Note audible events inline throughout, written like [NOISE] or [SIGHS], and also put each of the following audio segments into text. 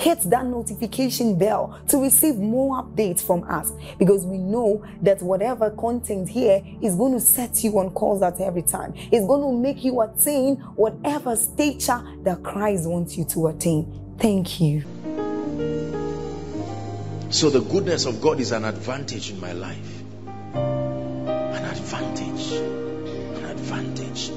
hit that notification bell to receive more updates from us because we know that whatever content here is going to set you on course at every time. It's going to make you attain whatever stature that Christ wants you to attain. Thank you. So the goodness of God is an advantage in my life. An advantage. An advantage.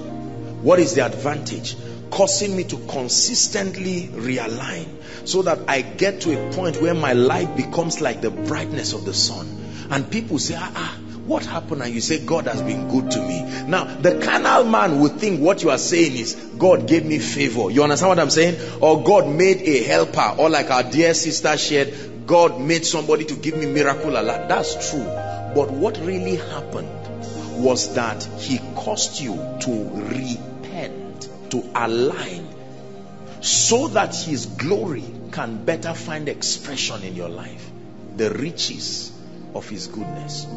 What is the advantage? Causing me to consistently realign so that I get to a point where my light becomes like the brightness of the sun. And people say, ah, ah, what happened? And you say, God has been good to me. Now, the carnal man would think what you are saying is, God gave me favor. You understand what I'm saying? Or God made a helper. Or like our dear sister shared, God made somebody to give me miracle. That's true. But what really happened was that he caused you to repent to align so that his glory can better find expression in your life. The riches of his goodness.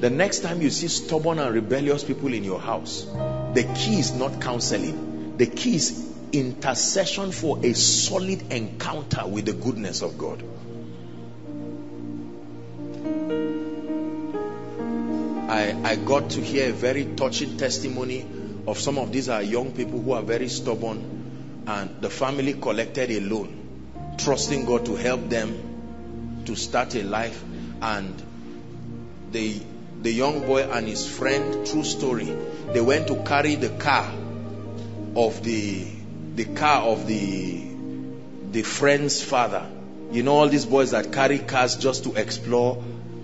The next time you see stubborn and rebellious people in your house the key is not counseling. The key is intercession for a solid encounter with the goodness of God I, I got to hear a very touching testimony of some of these are young people who are very stubborn and the family collected a loan trusting God to help them to start a life. And the the young boy and his friend true story they went to carry the car of the the car of the the friend's father. You know all these boys that carry cars just to explore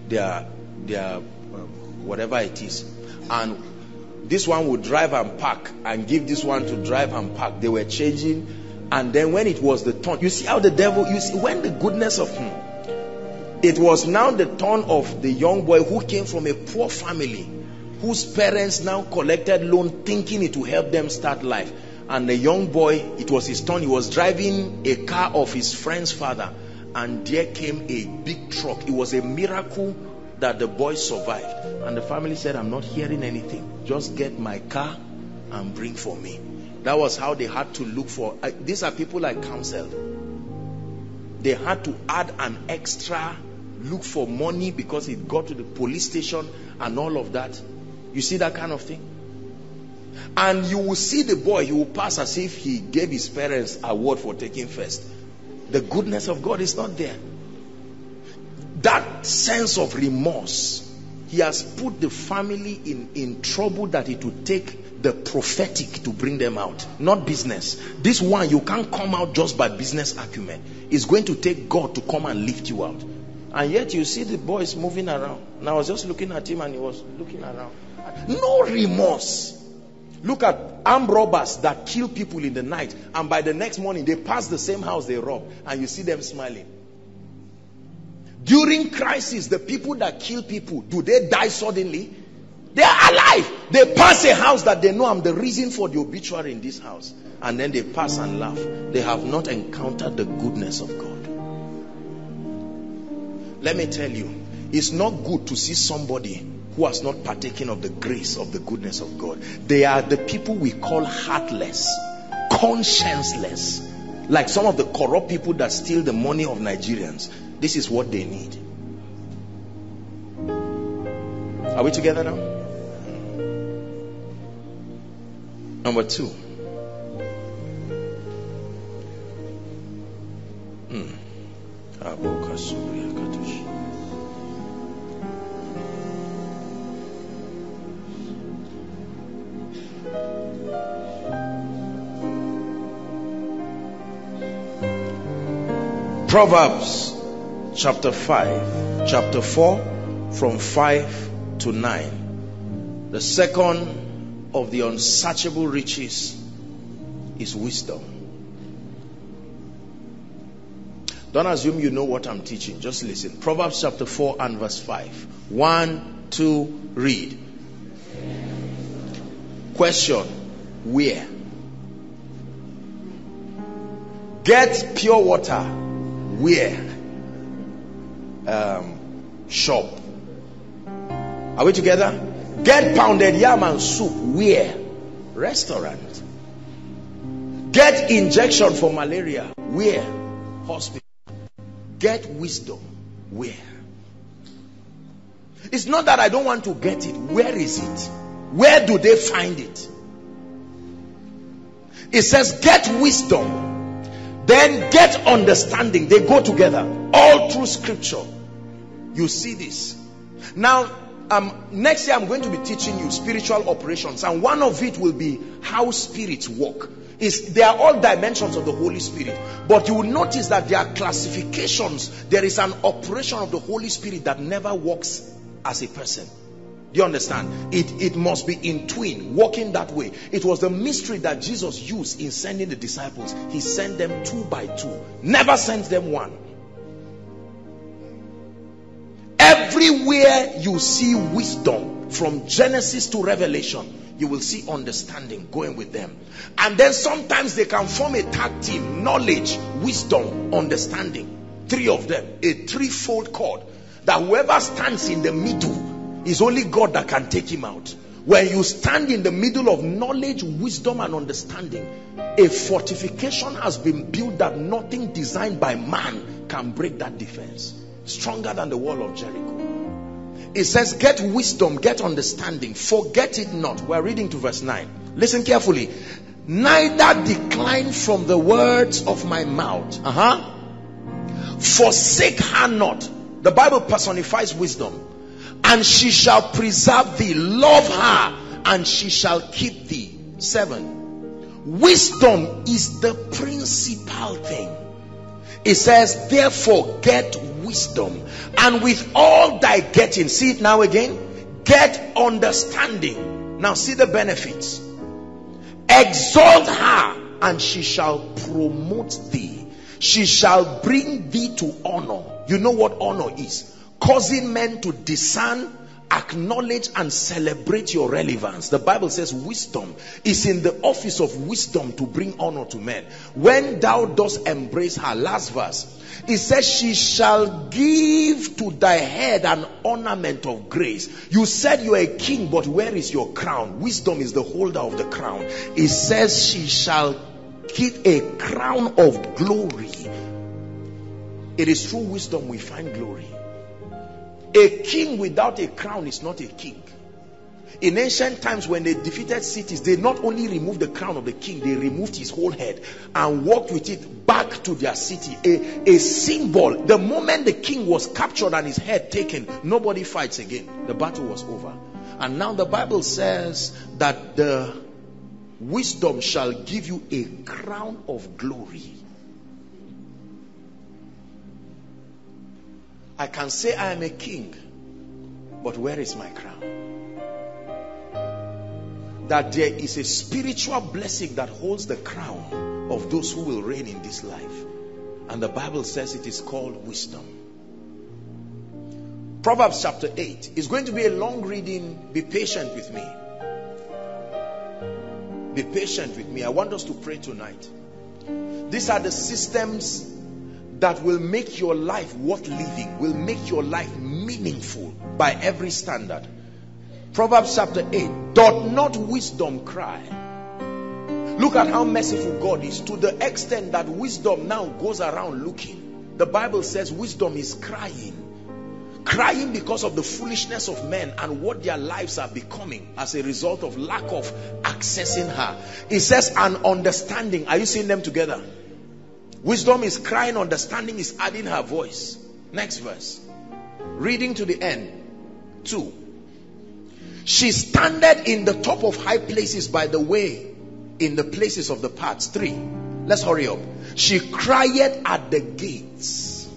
their their whatever it is and this one would drive and park and give this one to drive and park. They were changing. And then when it was the turn, you see how the devil, you see, when the goodness of him, it was now the turn of the young boy who came from a poor family, whose parents now collected loan thinking it would help them start life. And the young boy, it was his turn, he was driving a car of his friend's father. And there came a big truck. It was a miracle that the boy survived. And the family said, I'm not hearing anything. Just get my car and bring for me. That was how they had to look for. Uh, these are people I counseled. They had to add an extra look for money because it got to the police station and all of that. You see that kind of thing? And you will see the boy, he will pass as if he gave his parents award for taking first. The goodness of God is not there that sense of remorse he has put the family in in trouble that it would take the prophetic to bring them out not business. This one you can't come out just by business acumen. It's going to take god to come and lift you out. And yet you see the boys moving around. And i was just looking at him and he was looking around. No remorse. Look at armed robbers that kill people in the night and by the next morning they pass the same house they rob and you see them smiling during crisis, the people that kill people, do they die suddenly? They are alive. They pass a house that they know I'm the reason for the obituary in this house. And then they pass and laugh. They have not encountered the goodness of God. Let me tell you, it's not good to see somebody who has not partaken of the grace of the goodness of God. They are the people we call heartless, conscienceless. Like some of the corrupt people that steal the money of Nigerians. This is what they need. Are we together now? Number two. Hmm. Proverbs chapter 5, chapter 4, from 5 to 9. The second of the unsearchable riches is wisdom. Don't assume you know what I'm teaching. Just listen. Proverbs chapter 4 and verse 5. One, two, read. Question Where? Get pure water where? Um, shop. Are we together? Get pounded yam and soup. Where? Restaurant. Get injection for malaria. Where? Hospital. Get wisdom. Where? It's not that I don't want to get it. Where is it? Where do they find it? It says, get wisdom then get understanding. They go together all through scripture. You see this. Now, um, next year I'm going to be teaching you spiritual operations, and one of it will be how spirits work. Is they are all dimensions of the Holy Spirit, but you will notice that there are classifications. There is an operation of the Holy Spirit that never works as a person. Do you understand? It, it must be in twin, walking that way. It was the mystery that Jesus used in sending the disciples. He sent them two by two, never sent them one. Everywhere you see wisdom from Genesis to Revelation, you will see understanding going with them. And then sometimes they can form a tag team knowledge, wisdom, understanding. Three of them, a threefold cord that whoever stands in the middle is only God that can take him out. When you stand in the middle of knowledge, wisdom, and understanding, a fortification has been built that nothing designed by man can break that defense. Stronger than the wall of Jericho. It says, Get wisdom, get understanding, forget it not. We're reading to verse 9. Listen carefully. Neither decline from the words of my mouth. Uh huh. Forsake her not. The Bible personifies wisdom and she shall preserve thee. Love her, and she shall keep thee. Seven. Wisdom is the principal thing. It says, therefore, get wisdom, and with all thy getting, see it now again, get understanding. Now, see the benefits. Exalt her, and she shall promote thee. She shall bring thee to honor. You know what honor is? causing men to discern acknowledge and celebrate your relevance. The Bible says wisdom is in the office of wisdom to bring honor to men. When thou dost embrace her, last verse, it says, She shall give to thy head an ornament of grace. You said you are a king, but where is your crown? Wisdom is the holder of the crown. It says, She shall give a crown of glory. It is through wisdom we find glory. A king without a crown is not a king. In ancient times, when they defeated cities, they not only removed the crown of the king, they removed his whole head and walked with it back to their city. A, a symbol. The moment the king was captured and his head taken, nobody fights again. The battle was over. And now the Bible says that the wisdom shall give you a crown of glory. I can say I am a king, but where is my crown? That there is a spiritual blessing that holds the crown of those who will reign in this life. And the Bible says it is called wisdom. Proverbs chapter 8 is going to be a long reading. Be patient with me. Be patient with me. I want us to pray tonight. These are the systems that will make your life worth living, will make your life meaningful by every standard. Proverbs chapter 8 Doth not wisdom cry? Look at how merciful God is to the extent that wisdom now goes around looking. The Bible says wisdom is crying. Crying because of the foolishness of men and what their lives are becoming as a result of lack of accessing her. It says, an understanding. Are you seeing them together? Wisdom is crying, understanding is adding her voice. Next verse. Reading to the end. Two. She standeth in the top of high places by the way, in the places of the paths. Three. Let's hurry up. She cried at the gates,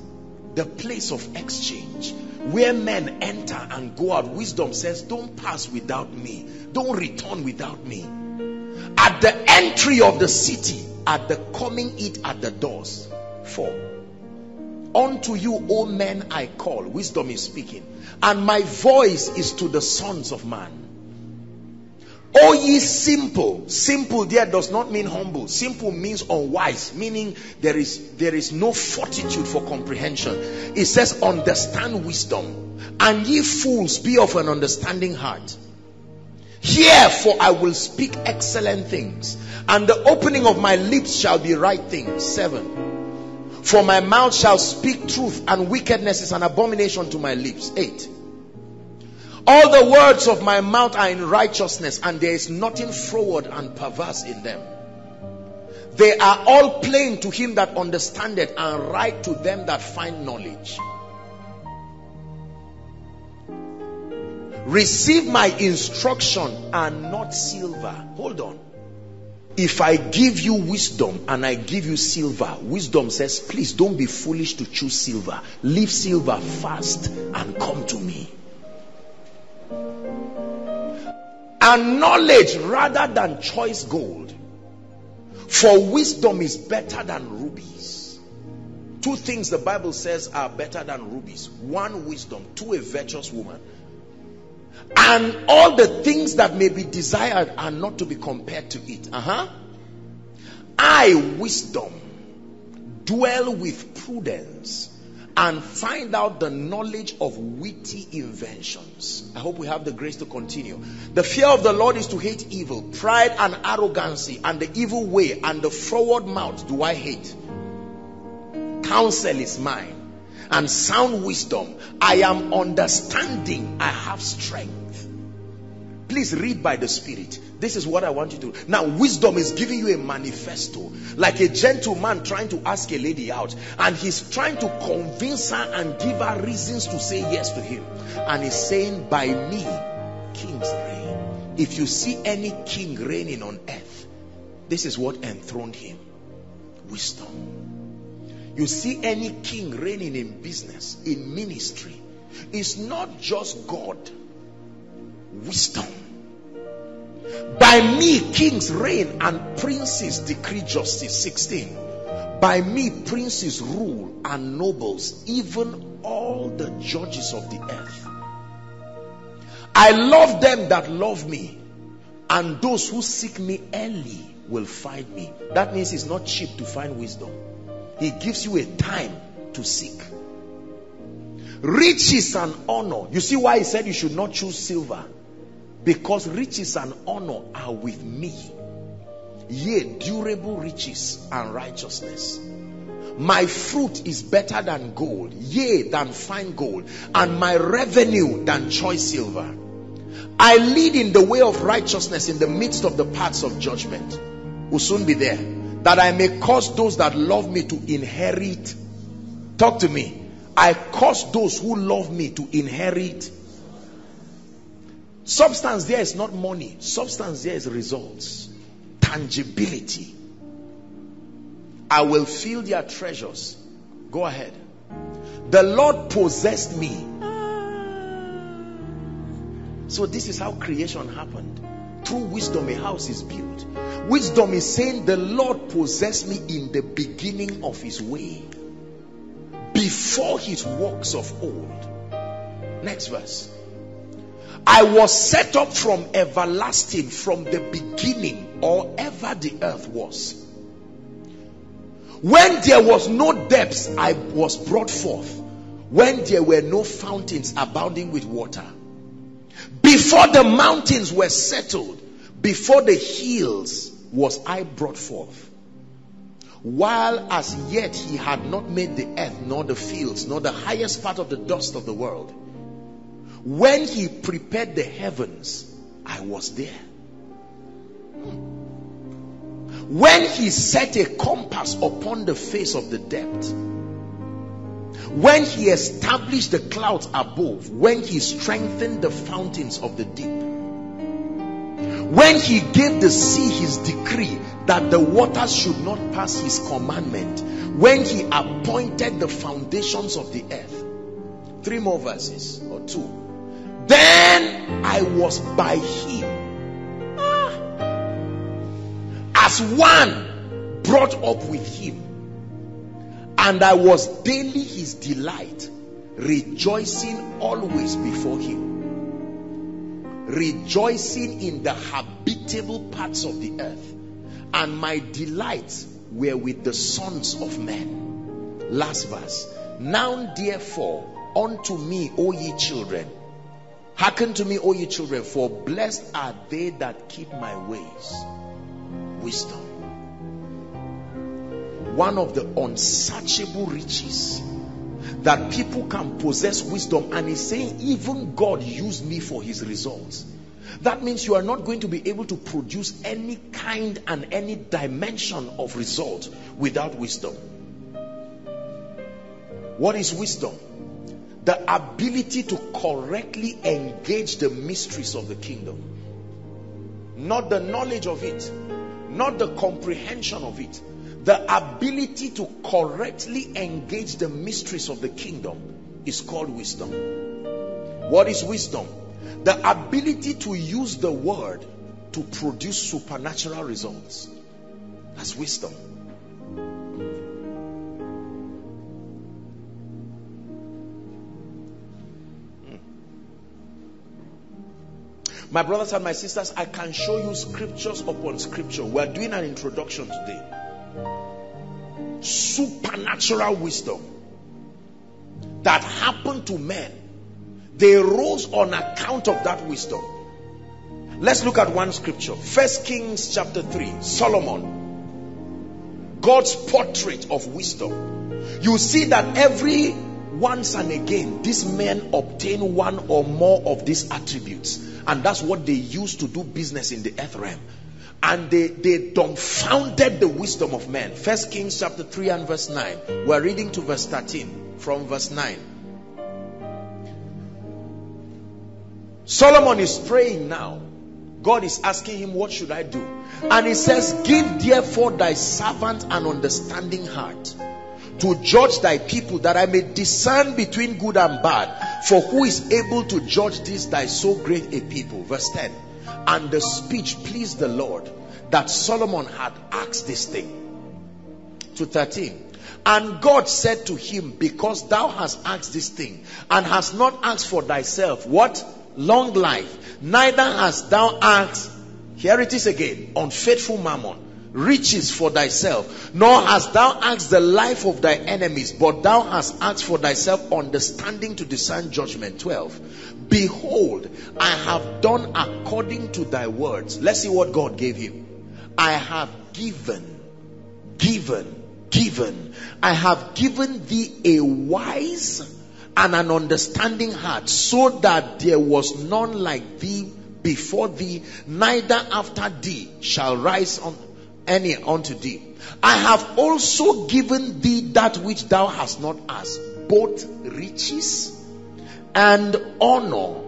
the place of exchange, where men enter and go out. Wisdom says, Don't pass without me, don't return without me. At the entry of the city, at the coming it at the doors. Four. Unto you, O men, I call. Wisdom is speaking. And my voice is to the sons of man. O ye simple. Simple there does not mean humble. Simple means unwise, meaning there is there is no fortitude for comprehension. It says, understand wisdom. And ye fools, be of an understanding heart. Hear, for I will speak excellent things, and the opening of my lips shall be right things. Seven. For my mouth shall speak truth, and wickedness is an abomination to my lips. Eight. All the words of my mouth are in righteousness, and there is nothing froward and perverse in them. They are all plain to him that understandeth, and right to them that find knowledge. Receive my instruction and not silver. Hold on. If I give you wisdom and I give you silver, wisdom says, please don't be foolish to choose silver. Leave silver fast and come to me. And knowledge rather than choice gold. For wisdom is better than rubies. Two things the Bible says are better than rubies. One, wisdom. Two, a virtuous woman. And all the things that may be desired are not to be compared to it. Uh-huh. I, wisdom, dwell with prudence and find out the knowledge of witty inventions. I hope we have the grace to continue. The fear of the Lord is to hate evil, pride and arrogancy, and the evil way and the forward mouth do I hate. Counsel is mine and sound wisdom. I am understanding. I have strength. Please read by the Spirit. This is what I want you to do. Now, wisdom is giving you a manifesto, like a gentleman trying to ask a lady out, and he's trying to convince her and give her reasons to say yes to him. And he's saying, By me, kings reign. If you see any king reigning on earth, this is what enthroned him wisdom. You see any king reigning in business, in ministry, it's not just God, wisdom. By me, kings reign and princes decree justice. 16. By me, princes rule and nobles, even all the judges of the earth. I love them that love me, and those who seek me early will find me. That means it's not cheap to find wisdom. He gives you a time to seek. Riches and honor. You see why he said you should not choose silver? Because riches and honor are with me. Yea, durable riches and righteousness. My fruit is better than gold, yea, than fine gold, and my revenue than choice silver. I lead in the way of righteousness in the midst of the paths of judgment. Will soon be there that I may cause those that love me to inherit. Talk to me. I cause those who love me to inherit. Substance there is not money, substance there is results, tangibility. I will fill their treasures. Go ahead. The Lord possessed me. So, this is how creation happened. Through wisdom, a house is built. Wisdom is saying, The Lord possessed me in the beginning of his way, before his works of old. Next verse. I was set up from everlasting, from the beginning, or ever the earth was. When there was no depths, I was brought forth. When there were no fountains abounding with water. Before the mountains were settled, before the hills was I brought forth. While as yet he had not made the earth, nor the fields, nor the highest part of the dust of the world. When he prepared the heavens, I was there. when he set a compass upon the face of the depth, when he established the clouds above, when he strengthened the fountains of the deep, when he gave the sea his decree that the waters should not pass his commandment, when he appointed the foundations of the earth. Three more verses or two. Then I was by him ah, as one brought up with him, and I was daily his delight, rejoicing always before him rejoicing in the habitable parts of the earth, and my delights were with the sons of men. Last verse. Now, therefore, unto me, O ye children, hearken to me, O ye children, for blessed are they that keep my ways. Wisdom. One of the unsearchable riches that people can possess wisdom. And he's saying even God used me for his results. That means you are not going to be able to produce any kind and any dimension of result without wisdom. What is wisdom? The ability to correctly engage the mysteries of the kingdom. Not the knowledge of it. Not the comprehension of it the ability to correctly engage the mysteries of the kingdom is called wisdom. What is wisdom? The ability to use the word to produce supernatural results. That's wisdom. My brothers and my sisters, I can show you scriptures upon scripture. We are doing an introduction today supernatural wisdom that happened to men. They rose on account of that wisdom. Let's look at one scripture. First Kings chapter 3. Solomon. God's portrait of wisdom. You see that every once and again, these men obtain one or more of these attributes. And that's what they use to do business in the earth realm and they, they dumbfounded the wisdom of men. First Kings chapter 3 and verse 9. We're reading to verse 13 from verse 9. Solomon is praying now. God is asking him, What should I do? And he says, Give therefore thy servant an understanding heart to judge thy people that I may discern between good and bad. For who is able to judge this thy so great a people? Verse 10. And the speech pleased the Lord that Solomon had asked this thing. To 13. And God said to him, Because thou hast asked this thing, and hast not asked for thyself, what? Long life. Neither hast thou asked, here it is again, unfaithful mammon, riches for thyself, nor hast thou asked the life of thy enemies, but thou hast asked for thyself understanding to discern judgment. 12. Behold, I have done according to thy words. Let's see what God gave him. I have given, given, given. I have given thee a wise and an understanding heart, so that there was none like thee before thee, neither after thee shall rise on any unto thee. I have also given thee that which thou hast not asked, both riches and honor,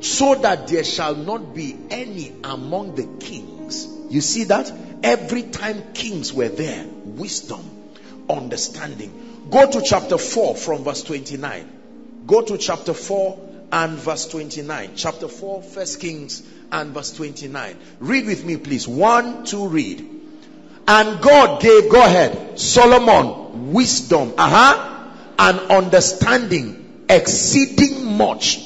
so that there shall not be any among the kings. You see that? Every time kings were there, wisdom, understanding. Go to chapter 4 from verse 29. Go to chapter 4 and verse 29. Chapter 4, First Kings and verse 29. Read with me, please. One, two, read. And God gave, go ahead, Solomon wisdom, uh huh, and understanding exceeding much,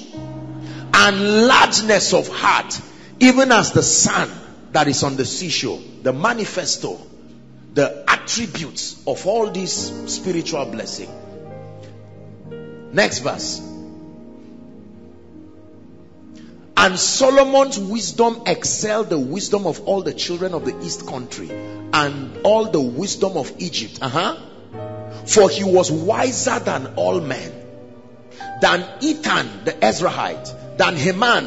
and largeness of heart, even as the sun that is on the seashore, the manifesto, the attributes of all these spiritual blessing. Next verse. And Solomon's wisdom excelled the wisdom of all the children of the east country and all the wisdom of Egypt. Uh-huh. For he was wiser than all men, than Ethan the Ezrahite, than Heman,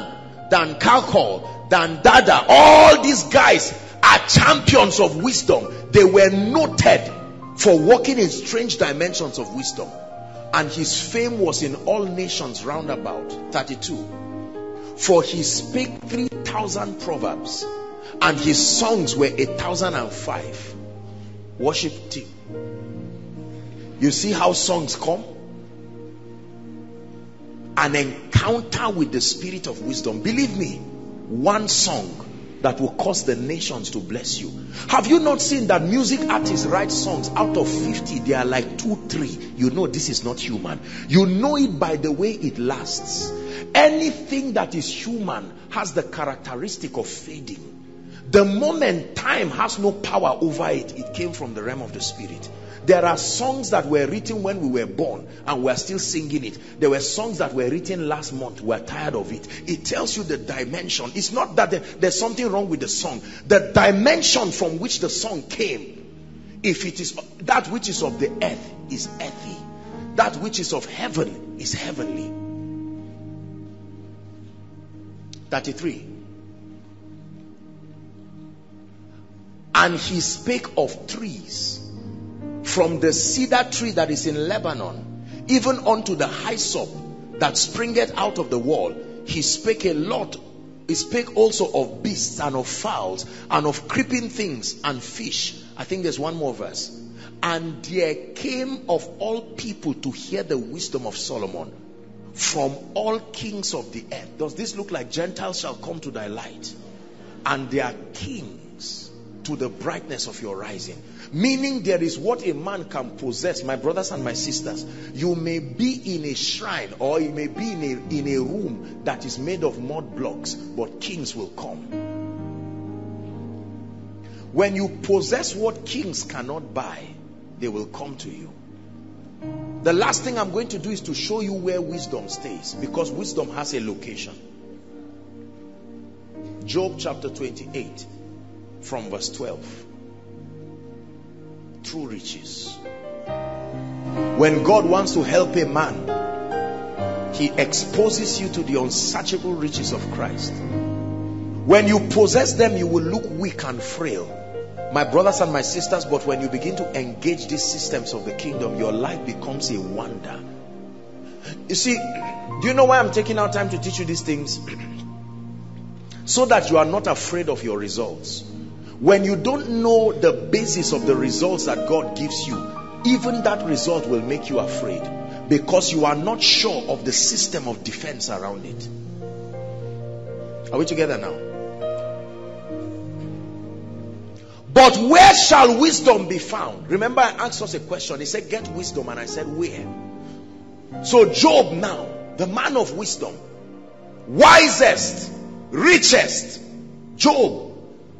than Chalcol, than Darda. All these guys are champions of wisdom. They were noted for walking in strange dimensions of wisdom. And his fame was in all nations round about. 32. For he spake 3,000 proverbs, and his songs were a thousand and five. Worship team. You see how songs come? An encounter with the spirit of wisdom. Believe me, one song that will cause the nations to bless you. Have you not seen that music artists write songs out of 50, they are like two, three? You know this is not human. You know it by the way it lasts. Anything that is human has the characteristic of fading. The moment time has no power over it, it came from the realm of the spirit. There are songs that were written when we were born and we're still singing it. There were songs that were written last month. We're tired of it. It tells you the dimension. It's not that there's something wrong with the song. The dimension from which the song came, if it is that which is of the earth is earthy. That which is of heaven is heavenly. 33. And he spake of trees from the cedar tree that is in Lebanon, even unto the hyssop that springeth out of the wall, he spake a lot. He spake also of beasts and of fowls and of creeping things and fish. I think there's one more verse. And there came of all people to hear the wisdom of Solomon from all kings of the earth. Does this look like Gentiles shall come to thy light? And their kings to the brightness of your rising. Meaning there is what a man can possess, my brothers and my sisters. You may be in a shrine or you may be in a, in a room that is made of mud blocks, but kings will come. When you possess what kings cannot buy, they will come to you. The last thing I'm going to do is to show you where wisdom stays because wisdom has a location. Job chapter 28 from verse 12 true riches. When God wants to help a man, he exposes you to the unsearchable riches of Christ. When you possess them, you will look weak and frail. My brothers and my sisters, but when you begin to engage these systems of the kingdom, your life becomes a wonder. You see, do you know why I'm taking out time to teach you these things? [CLEARS THROAT] so that you are not afraid of your results. When you don't know the basis of the results that God gives you, even that result will make you afraid because you are not sure of the system of defense around it. Are we together now? But where shall wisdom be found? Remember, I asked us a question. He said, Get wisdom. And I said, Where? So, Job now, the man of wisdom, wisest, richest, Job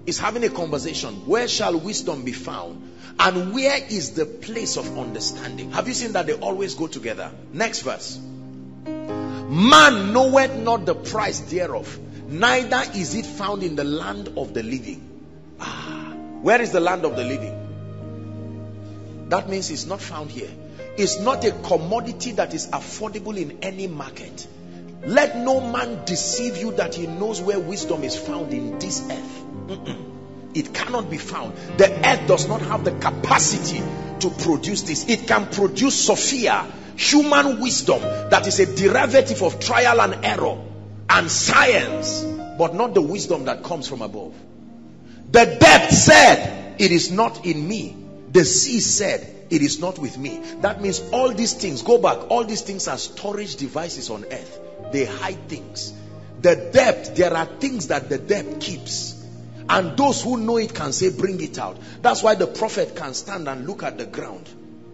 is having a conversation. Where shall wisdom be found? And where is the place of understanding? Have you seen that they always go together? Next verse. Man knoweth not the price thereof, neither is it found in the land of the living. Ah, where is the land of the living? That means it's not found here. It's not a commodity that is affordable in any market. Let no man deceive you that he knows where wisdom is found in this earth. Mm-mm. It cannot be found. The earth does not have the capacity to produce this. It can produce Sophia, human wisdom that is a derivative of trial and error and science, but not the wisdom that comes from above. The depth said, It is not in me. The sea said, It is not with me. That means all these things, go back, all these things are storage devices on earth. They hide things. The depth, there are things that the depth keeps and those who know it can say, bring it out. That's why the prophet can stand and look at the ground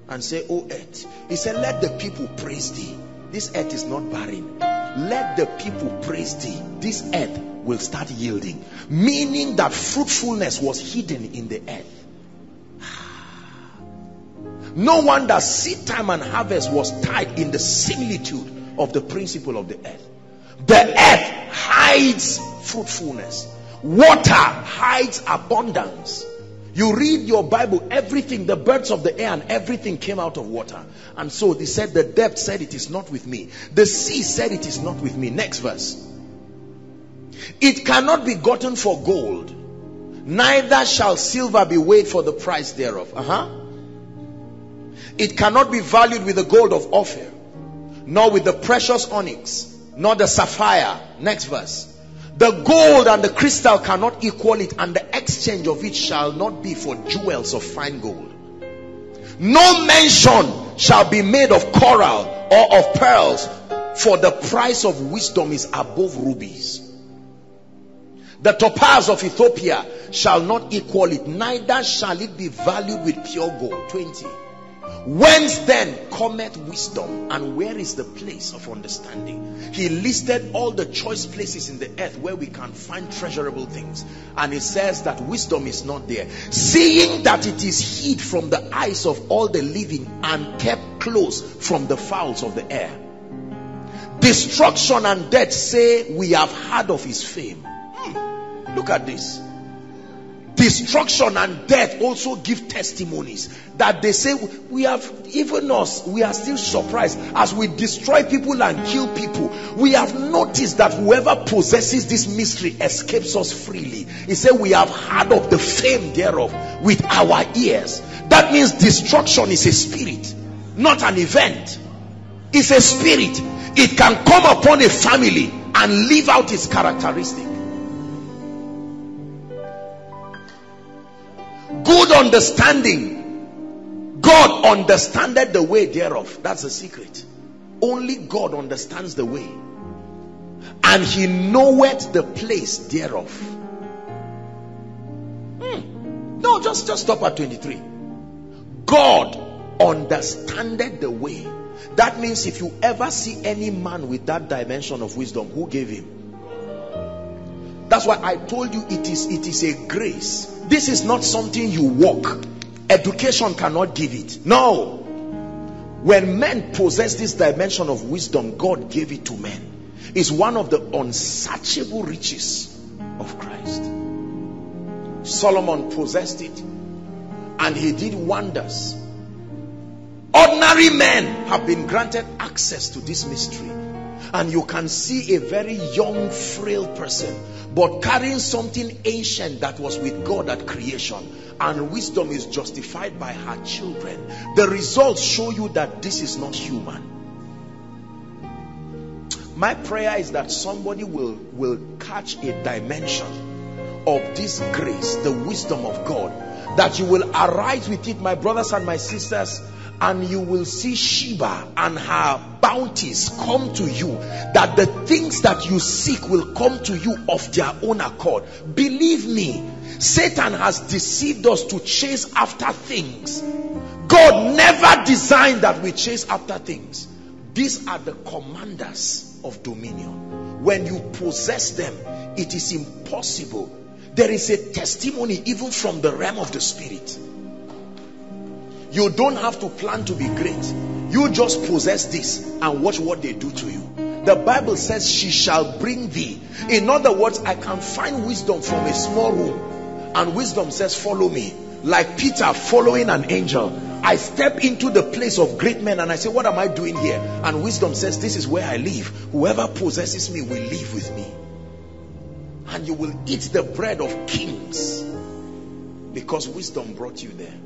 and say, Oh earth. He said, Let the people praise thee. This earth is not barren. Let the people praise thee. This earth will start yielding. Meaning that fruitfulness was hidden in the earth. [SIGHS] No wonder seed time and harvest was tied in the similitude of the principle of the earth. The earth hides fruitfulness. Water hides abundance. You read your Bible, everything, the birds of the air and everything came out of water. And so they said, the depth said it is not with me. The sea said it is not with me. Next verse. It cannot be gotten for gold, neither shall silver be weighed for the price thereof. Uh-huh. It cannot be valued with the gold of Ophir, nor with the precious onyx, nor the sapphire. Next verse. The gold and the crystal cannot equal it, and the exchange of it shall not be for jewels of fine gold. No mention shall be made of coral or of pearls, for the price of wisdom is above rubies. The topaz of Ethiopia shall not equal it, neither shall it be valued with pure gold. 20. Whence then cometh wisdom, and where is the place of understanding? He listed all the choice places in the earth where we can find treasurable things, and he says that wisdom is not there. Seeing that it is hid from the eyes of all the living and kept close from the fowls of the air. Destruction and death say, We have heard of his fame. Hmm. Look at this destruction and death also give testimonies that they say we have even us we are still surprised as we destroy people and kill people. We have noticed that whoever possesses this mystery escapes us freely. He said we have heard of the fame thereof with our ears. That means destruction is a spirit not an event. It's a spirit. It can come upon a family and live out its characteristic good understanding. God understanded the way thereof. That's the secret. Only God understands the way. And he knoweth the place thereof. Hmm. No, just, just stop at 23. God understanded the way. That means if you ever see any man with that dimension of wisdom, who gave him? That's why I told you it is it is a grace. This is not something you walk. Education cannot give it. No. When men possess this dimension of wisdom, God gave it to men. It's one of the unsearchable riches of Christ. Solomon possessed it and he did wonders. Ordinary men have been granted access to this mystery. And you can see a very young, frail person but carrying something ancient that was with God at creation. And wisdom is justified by her children. The results show you that this is not human. My prayer is that somebody will will catch a dimension of this grace the wisdom of God that you will arise with it my brothers and my sisters and you will see Sheba and her bounties come to you that the things that you seek will come to you of their own accord. Believe me Satan has deceived us to chase after things. God never designed that we chase after things. These are the commanders of dominion. When you possess them it is impossible. There is a testimony even from the realm of the spirit. You don't have to plan to be great. You just possess this and watch what they do to you. The Bible says, She shall bring thee. In other words, I can find wisdom from a small room, and wisdom says, Follow me. Like Peter following an angel. I step into the place of great men and I say, What am I doing here? And wisdom says, This is where I live. Whoever possesses me will live with me. And you will eat the bread of kings because wisdom brought you there.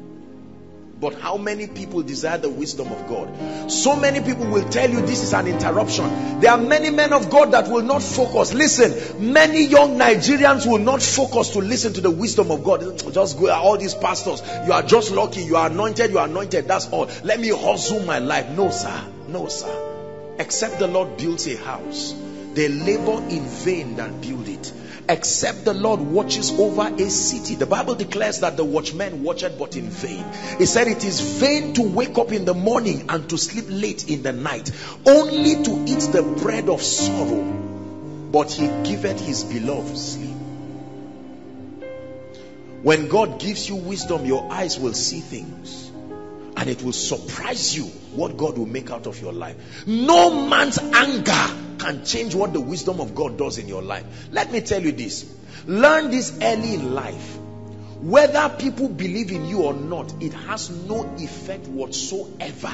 But how many people desire the wisdom of God? So many people will tell you this is an interruption. There are many men of God that will not focus. Listen, many young Nigerians will not focus to listen to the wisdom of God. [TSK] Just go, all these pastors, you are just lucky, you are anointed, you are anointed, that's all. Let me hustle my life. No, sir. No, sir. Except the Lord builds a house, they labor in vain that build it except the Lord watches over a city. The Bible declares that the watchman watched but in vain. He said it is vain to wake up in the morning and to sleep late in the night, only to eat the bread of sorrow. But he giveth his beloved sleep. When God gives you wisdom, your eyes will see things and it will surprise you what God will make out of your life. No man's anger can change what the wisdom of God does in your life. Let me tell you this learn this early in life. Whether people believe in you or not, it has no effect whatsoever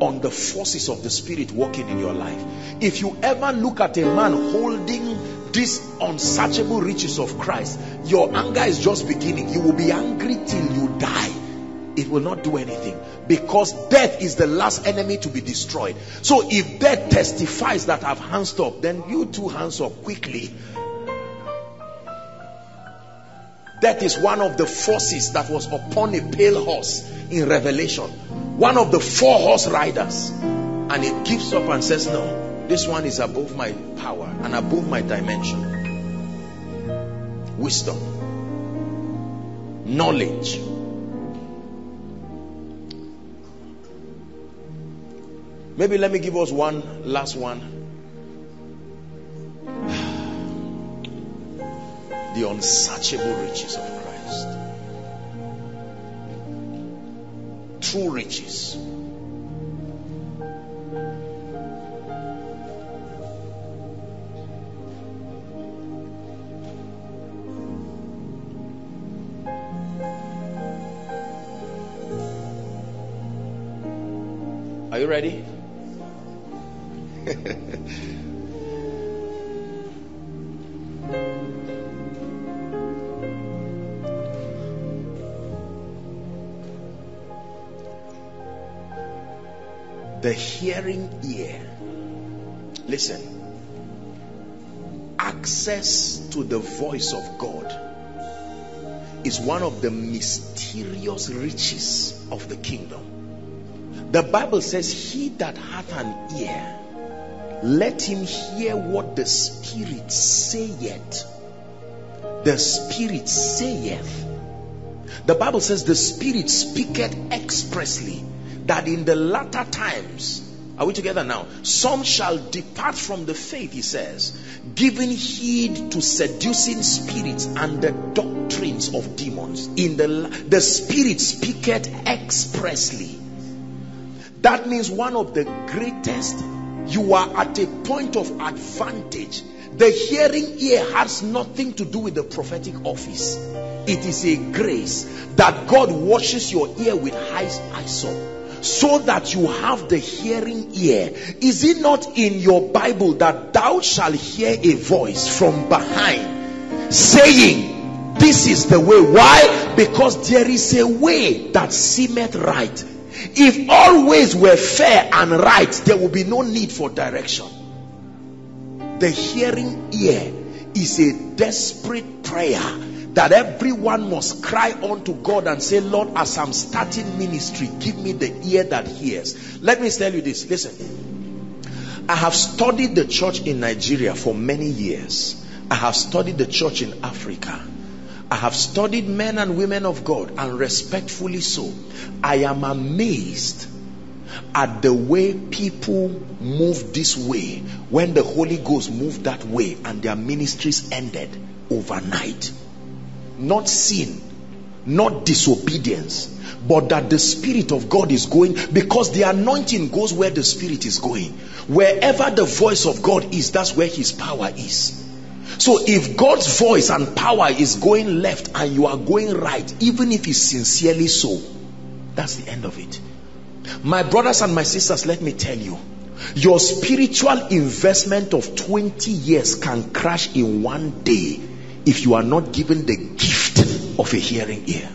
on the forces of the spirit working in your life. If you ever look at a man holding these unsearchable riches of Christ, your anger is just beginning. You will be angry till you die. It will not do anything because death is the last enemy to be destroyed. So if death testifies that I've hands up, then you too hands up quickly. Death is one of the forces that was upon a pale horse in Revelation. One of the four horse riders. And it gives up and says, No, this one is above my power and above my dimension. Wisdom, knowledge. Maybe let me give us one last one. [SIGHS] The unsearchable riches of Christ. True riches. Are you ready? [LAUGHS] the hearing ear. Listen, access to the voice of God is one of the mysterious riches of the kingdom. The Bible says, He that hath an ear, let him hear what the Spirit saith. The Spirit saith. The Bible says, The Spirit speaketh expressly that in the latter times, are we together now? Some shall depart from the faith, he says, giving heed to seducing spirits and the doctrines of demons. In the the Spirit speaketh expressly that means one of the greatest, you are at a point of advantage. The hearing ear has nothing to do with the prophetic office. It is a grace that God washes your ear with high hyssop so that you have the hearing ear. Is it not in your Bible that thou shalt hear a voice from behind saying, This is the way? Why? Because there is a way that seemeth right if all ways were fair and right, there would be no need for direction. The hearing ear is a desperate prayer that everyone must cry unto God and say, Lord, as I'm starting ministry, give me the ear that hears. Let me tell you this. Listen, I have studied the church in Nigeria for many years. I have studied the church in Africa. I have studied men and women of God, and respectfully so, I am amazed at the way people move this way when the Holy Ghost moved that way and their ministries ended overnight. Not sin, not disobedience, but that the Spirit of God is going because the anointing goes where the Spirit is going. Wherever the voice of God is, that's where His power is. So if God's voice and power is going left and you are going right, even if it's sincerely so, that's the end of it. My brothers and my sisters, let me tell you, your spiritual investment of 20 years can crash in one day if you are not given the gift of a hearing ear.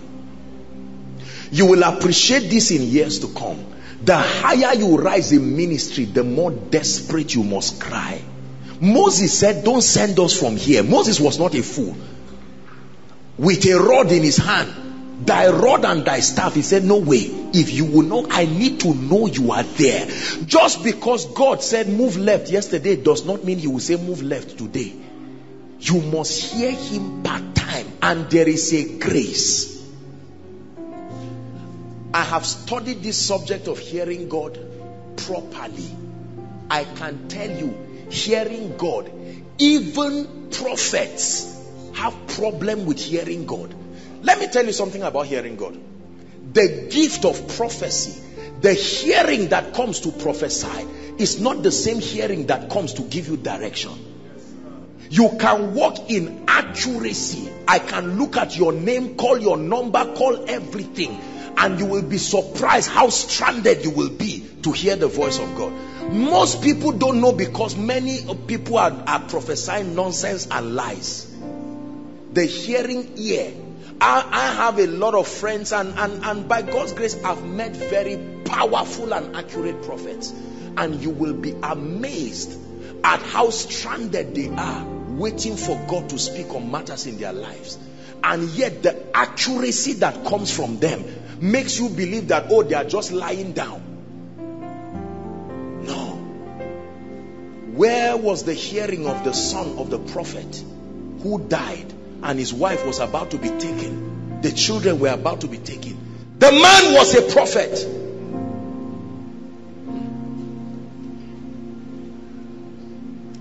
You will appreciate this in years to come. The higher you rise in ministry, the more desperate you must cry Moses said, Don't send us from here. Moses was not a fool. With a rod in his hand, thy rod and thy staff, he said, No way. If you will know, I need to know you are there. Just because God said move left yesterday does not mean he will say move left today. You must hear him part time, and there is a grace. I have studied this subject of hearing God properly. I can tell you hearing God. Even prophets have problem with hearing God. Let me tell you something about hearing God. The gift of prophecy, the hearing that comes to prophesy is not the same hearing that comes to give you direction. You can walk in accuracy. I can look at your name, call your number, call everything, and you will be surprised how stranded you will be to hear the voice of God. Most people don't know because many people are, are prophesying nonsense and lies. The hearing ear. I, I have a lot of friends, and, and, and by God's grace, I've met very powerful and accurate prophets. And you will be amazed at how stranded they are, waiting for God to speak on matters in their lives. And yet, the accuracy that comes from them makes you believe that, oh, they are just lying down. Where was the hearing of the son of the prophet who died and his wife was about to be taken? The children were about to be taken. The man was a prophet.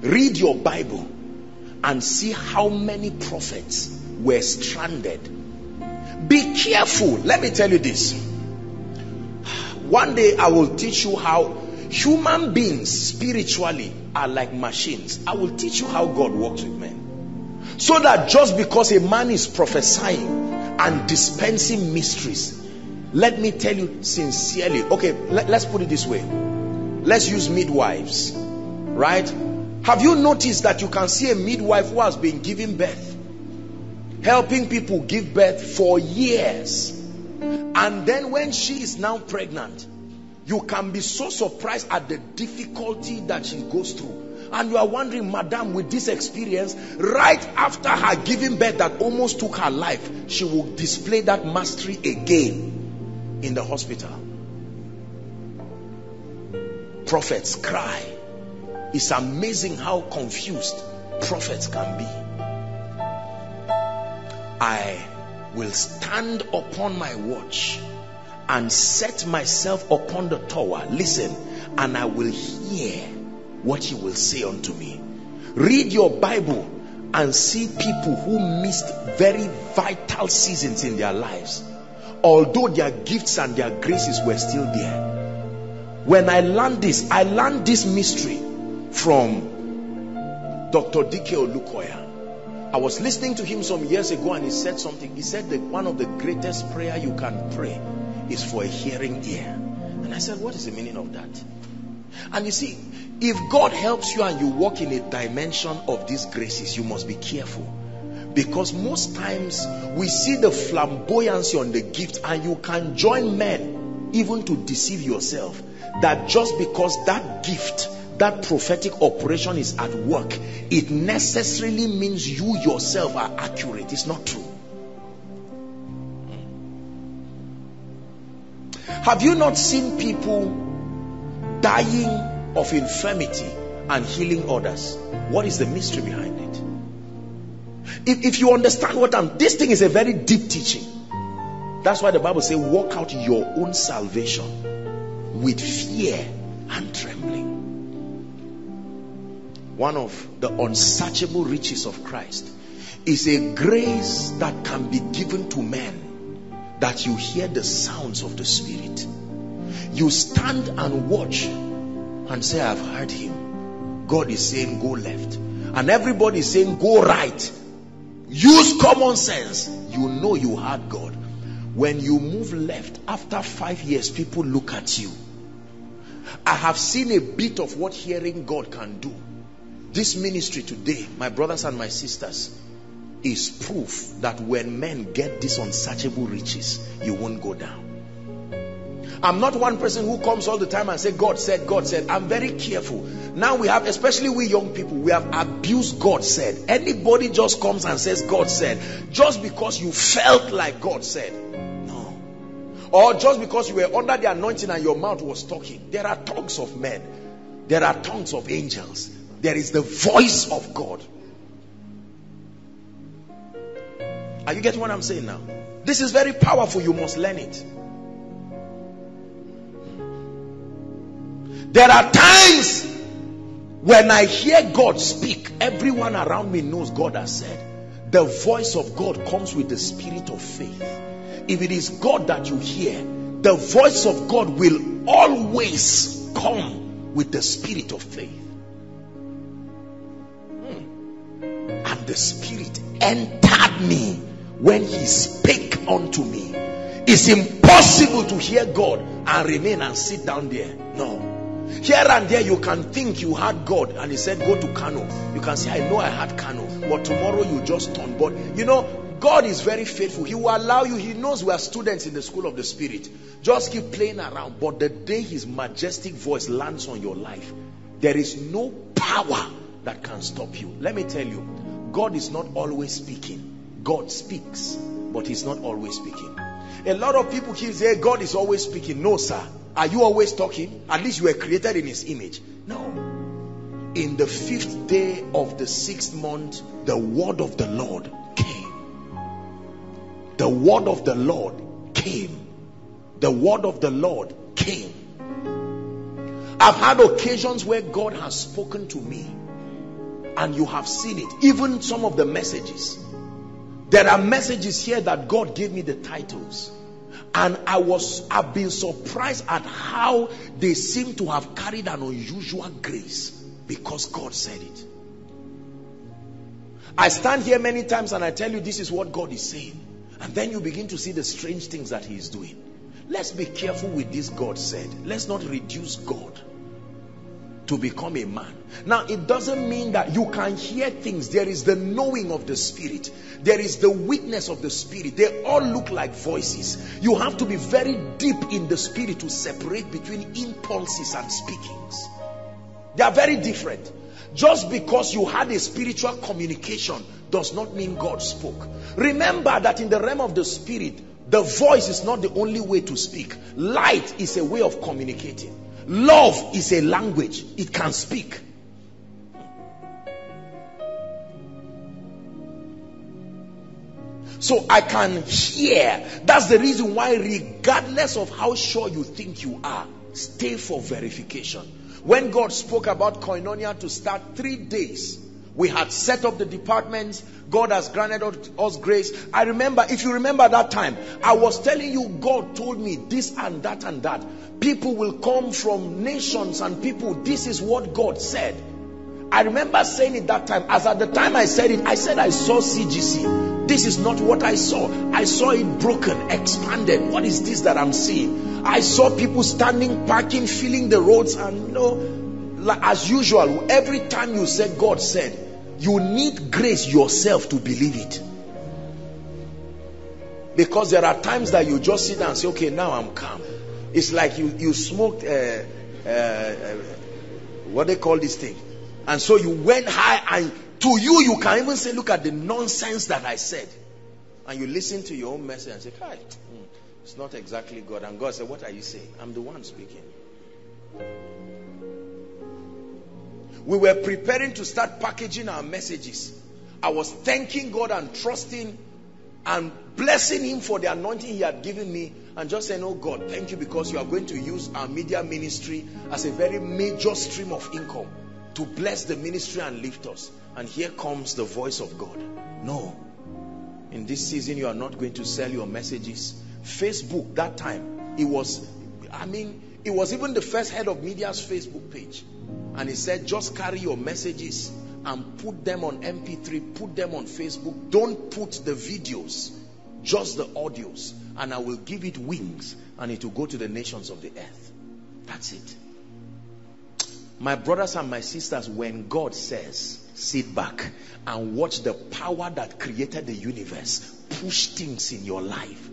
Read your Bible and see how many prophets were stranded. Be careful. Let me tell you this. One day I will teach you how human beings spiritually are like machines. I will teach you how God works with men. So that just because a man is prophesying and dispensing mysteries, let me tell you sincerely. Okay, let, us put it this way. Let's use midwives, right? Have you noticed that you can see a midwife who has been giving birth, helping people give birth for years, and then when she is now pregnant, you can be so surprised at the difficulty that she goes through. And you are wondering, Madam, with this experience, right after her giving birth that almost took her life, she will display that mastery again in the hospital. Prophets cry it's amazing how confused prophets can be. I will stand upon my watch and set myself upon the tower. Listen, and I will hear what you will say unto me. Read your Bible and see people who missed very vital seasons in their lives, although their gifts and their graces were still there. When I learned this, I learned this mystery from Dr. D.K. Olukoya. I was listening to him some years ago and he said something. He said that one of the greatest prayer you can pray is for a hearing ear. And I said, what is the meaning of that? And you see, if God helps you and you walk in a dimension of these graces, you must be careful. Because most times we see the flamboyancy on the gift and you can join men even to deceive yourself that just because that gift that prophetic operation is at work, it necessarily means you yourself are accurate. It's not true. Have you not seen people dying of infirmity and healing others? What is the mystery behind it? If, if you understand what I'm, this thing is a very deep teaching. That's why the Bible says, walk out your own salvation with fear and trembling one of the unsearchable riches of Christ is a grace that can be given to men that you hear the sounds of the Spirit. You stand and watch and say, I've heard him. God is saying, go left. And everybody is saying, go right. Use common sense. You know you heard God. When you move left, after five years, people look at you. I have seen a bit of what hearing God can do this ministry today, my brothers and my sisters, is proof that when men get these unsearchable riches, you won't go down. I'm not one person who comes all the time and say, God said, God said. I'm very careful. Now we have, especially we young people, we have abused God said. Anybody just comes and says, God said, just because you felt like God said. No. Or just because you were under the anointing and your mouth was talking. There are tongues of men. There are tongues of angels. There is the voice of God. Are you getting what I'm saying now? This is very powerful. You must learn it. There are times when I hear God speak, everyone around me knows God has said. The voice of God comes with the spirit of faith. If it is God that you hear, the voice of God will always come with the spirit of faith. Hmm. and the Spirit entered me when He spake unto me. It's impossible to hear God and remain and sit down there. No. Here and there, you can think you had God, and He said, Go to Kano. You can say, I know I had Kano, but tomorrow you just turn. But you know, God is very faithful. He will allow you. He knows we are students in the school of the Spirit. Just keep playing around. But the day His majestic voice lands on your life, there is no power that can stop you. Let me tell you, God is not always speaking. God speaks, but He's not always speaking. A lot of people here say God is always speaking. No, sir. Are you always talking? At least you were created in His image. No. In the fifth day of the sixth month, the word of the Lord came. The word of the Lord came. The word of the Lord came. I've had occasions where God has spoken to me and you have seen it. Even some of the messages. There are messages here that God gave me the titles. And I was, I've been surprised at how they seem to have carried an unusual grace because God said it. I stand here many times and I tell you this is what God is saying. And then you begin to see the strange things that He is doing. Let's be careful with this God said. Let's not reduce God to become a man. Now, it doesn't mean that you can hear things. There is the knowing of the Spirit, there is the witness of the Spirit. They all look like voices. You have to be very deep in the Spirit to separate between impulses and speakings. They are very different. Just because you had a spiritual communication does not mean God spoke. Remember that in the realm of the Spirit, the voice is not the only way to speak. Light is a way of communicating. Love is a language, it can speak. So I can hear. That's the reason why, regardless of how sure you think you are, stay for verification. When God spoke about koinonia to start three days, we had set up the departments. God has granted us grace. I remember, if you remember that time, I was telling you, God told me this and that and that. People will come from nations and people. This is what God said. I remember saying it that time. As at the time I said it, I said I saw CGC. This is not what I saw. I saw it broken, expanded. What is this that I'm seeing? I saw people standing, parking, filling the roads, and you know, as usual, every time you said God said, you need grace yourself to believe it. Because there are times that you just sit down and say, okay, now I'm calm. It's like you, you smoked, uh, uh, uh, what they call this thing. And so you went high and to you, you can even say, look at the nonsense that I said. And you listen to your own message and say, hi, hmm, it's not exactly God. And God said, what are you saying? I'm the one speaking. We were preparing to start packaging our messages. I was thanking God and trusting and blessing Him for the anointing He had given me and just saying, Oh God, thank you because you are going to use our media ministry as a very major stream of income to bless the ministry and lift us. And here comes the voice of God. No. In this season, you are not going to sell your messages. Facebook, that time, it was, I mean, it was even the first head of media's Facebook page. And he said, just carry your messages and put them on MP3, put them on Facebook. Don't put the videos, just the audios. And I will give it wings and it will go to the nations of the earth. That's it. My brothers and my sisters, when God says, sit back and watch the power that created the universe push things in your life.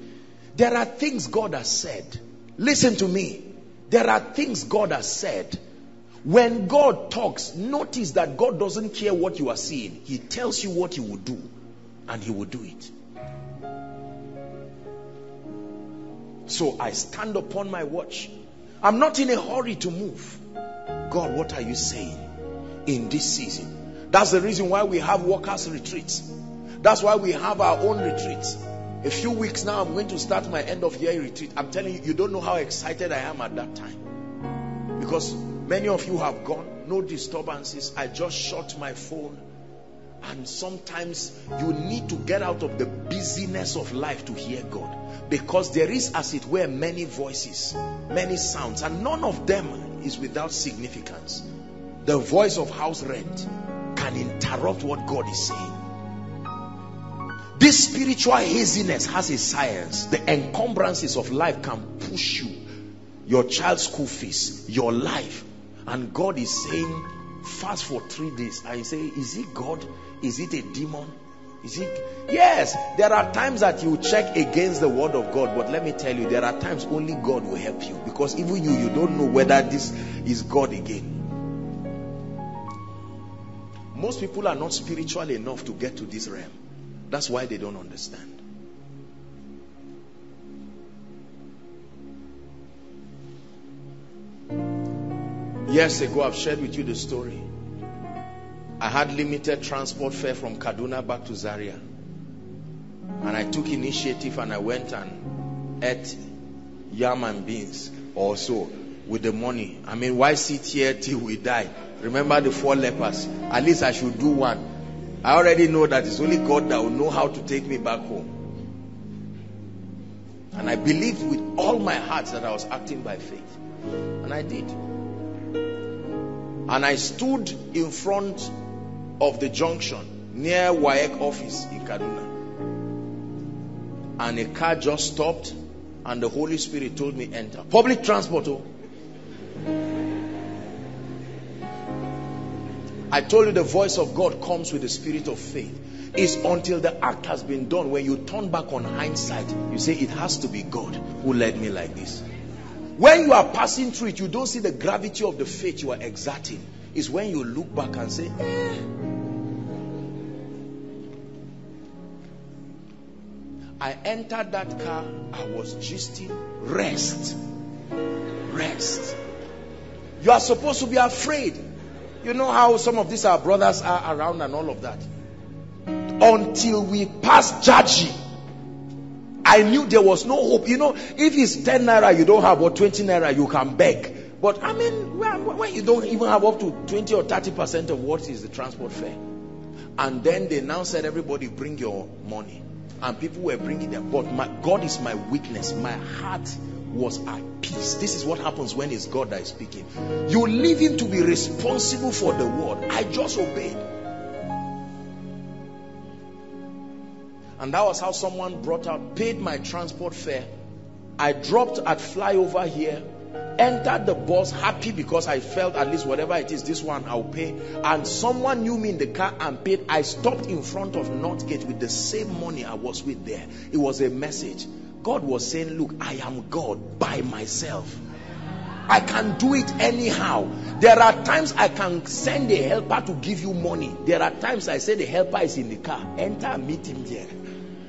There are things God has said. Listen to me. There are things God has said. When God talks, notice that God doesn't care what you are seeing. He tells you what He will do, and He will do it. So I stand upon my watch. I'm not in a hurry to move. God, what are you saying in this season? That's the reason why we have workers' retreats. That's why we have our own retreats. A few weeks now, I'm going to start my end of year retreat. I'm telling you, you don't know how excited I am at that time. Because many of you have gone, no disturbances. I just shut my phone. And sometimes you need to get out of the busyness of life to hear God. Because there is, as it were, many voices, many sounds, and none of them is without significance. The voice of house rent can interrupt what God is saying. This spiritual haziness has a science. The encumbrances of life can push you. Your child's school fees, your life. And God is saying, fast for three days. I say, is it God? Is it a demon? Is it? Yes, there are times that you check against the word of God, but let me tell you, there are times only God will help you because even you, you don't know whether this is God again. Most people are not spiritual enough to get to this realm. That's why they don't understand. Years ago, I've shared with you the story. I had limited transport fare from Kaduna back to Zaria. And I took initiative and I went and ate yam and beans also with the money. I mean, why sit here till we die? Remember the four lepers. At least I should do one. I already know that it's only God that will know how to take me back home. And I believed with all my heart that I was acting by faith. And I did. And I stood in front of the junction near WAEC office in Kaduna. And a car just stopped and the Holy Spirit told me enter. Public transport. Oh. I told you the voice of God comes with the spirit of faith. It's until the act has been done when you turn back on hindsight, you say it has to be God who led me like this. When you are passing through it, you don't see the gravity of the faith you are exerting. It's when you look back and say, eh. I entered that car, I was gisting, rest. Rest. You are supposed to be afraid. You know how some of these our brothers are around and all of that. Until we passed Jaji, I knew there was no hope. You know, if it's 10 naira you don't have or 20 naira you can beg. But I mean, when you don't even have up to 20 or 30 percent of what is the transport fare. And then they now said, everybody bring your money. And people were bringing them. But my, God is my witness. My heart was at peace. This is what happens when it's God that is speaking. You leave him to be responsible for the word. I just obeyed. And that was how someone brought out, paid my transport fare. I dropped at flyover here, entered the bus happy because I felt at least whatever it is, this one I'll pay. And someone knew me in the car and paid. I stopped in front of Northgate with the same money I was with there. It was a message. God was saying, Look, I am God by myself. I can do it anyhow. There are times I can send a helper to give you money. There are times I say the helper is in the car. Enter and meet him there.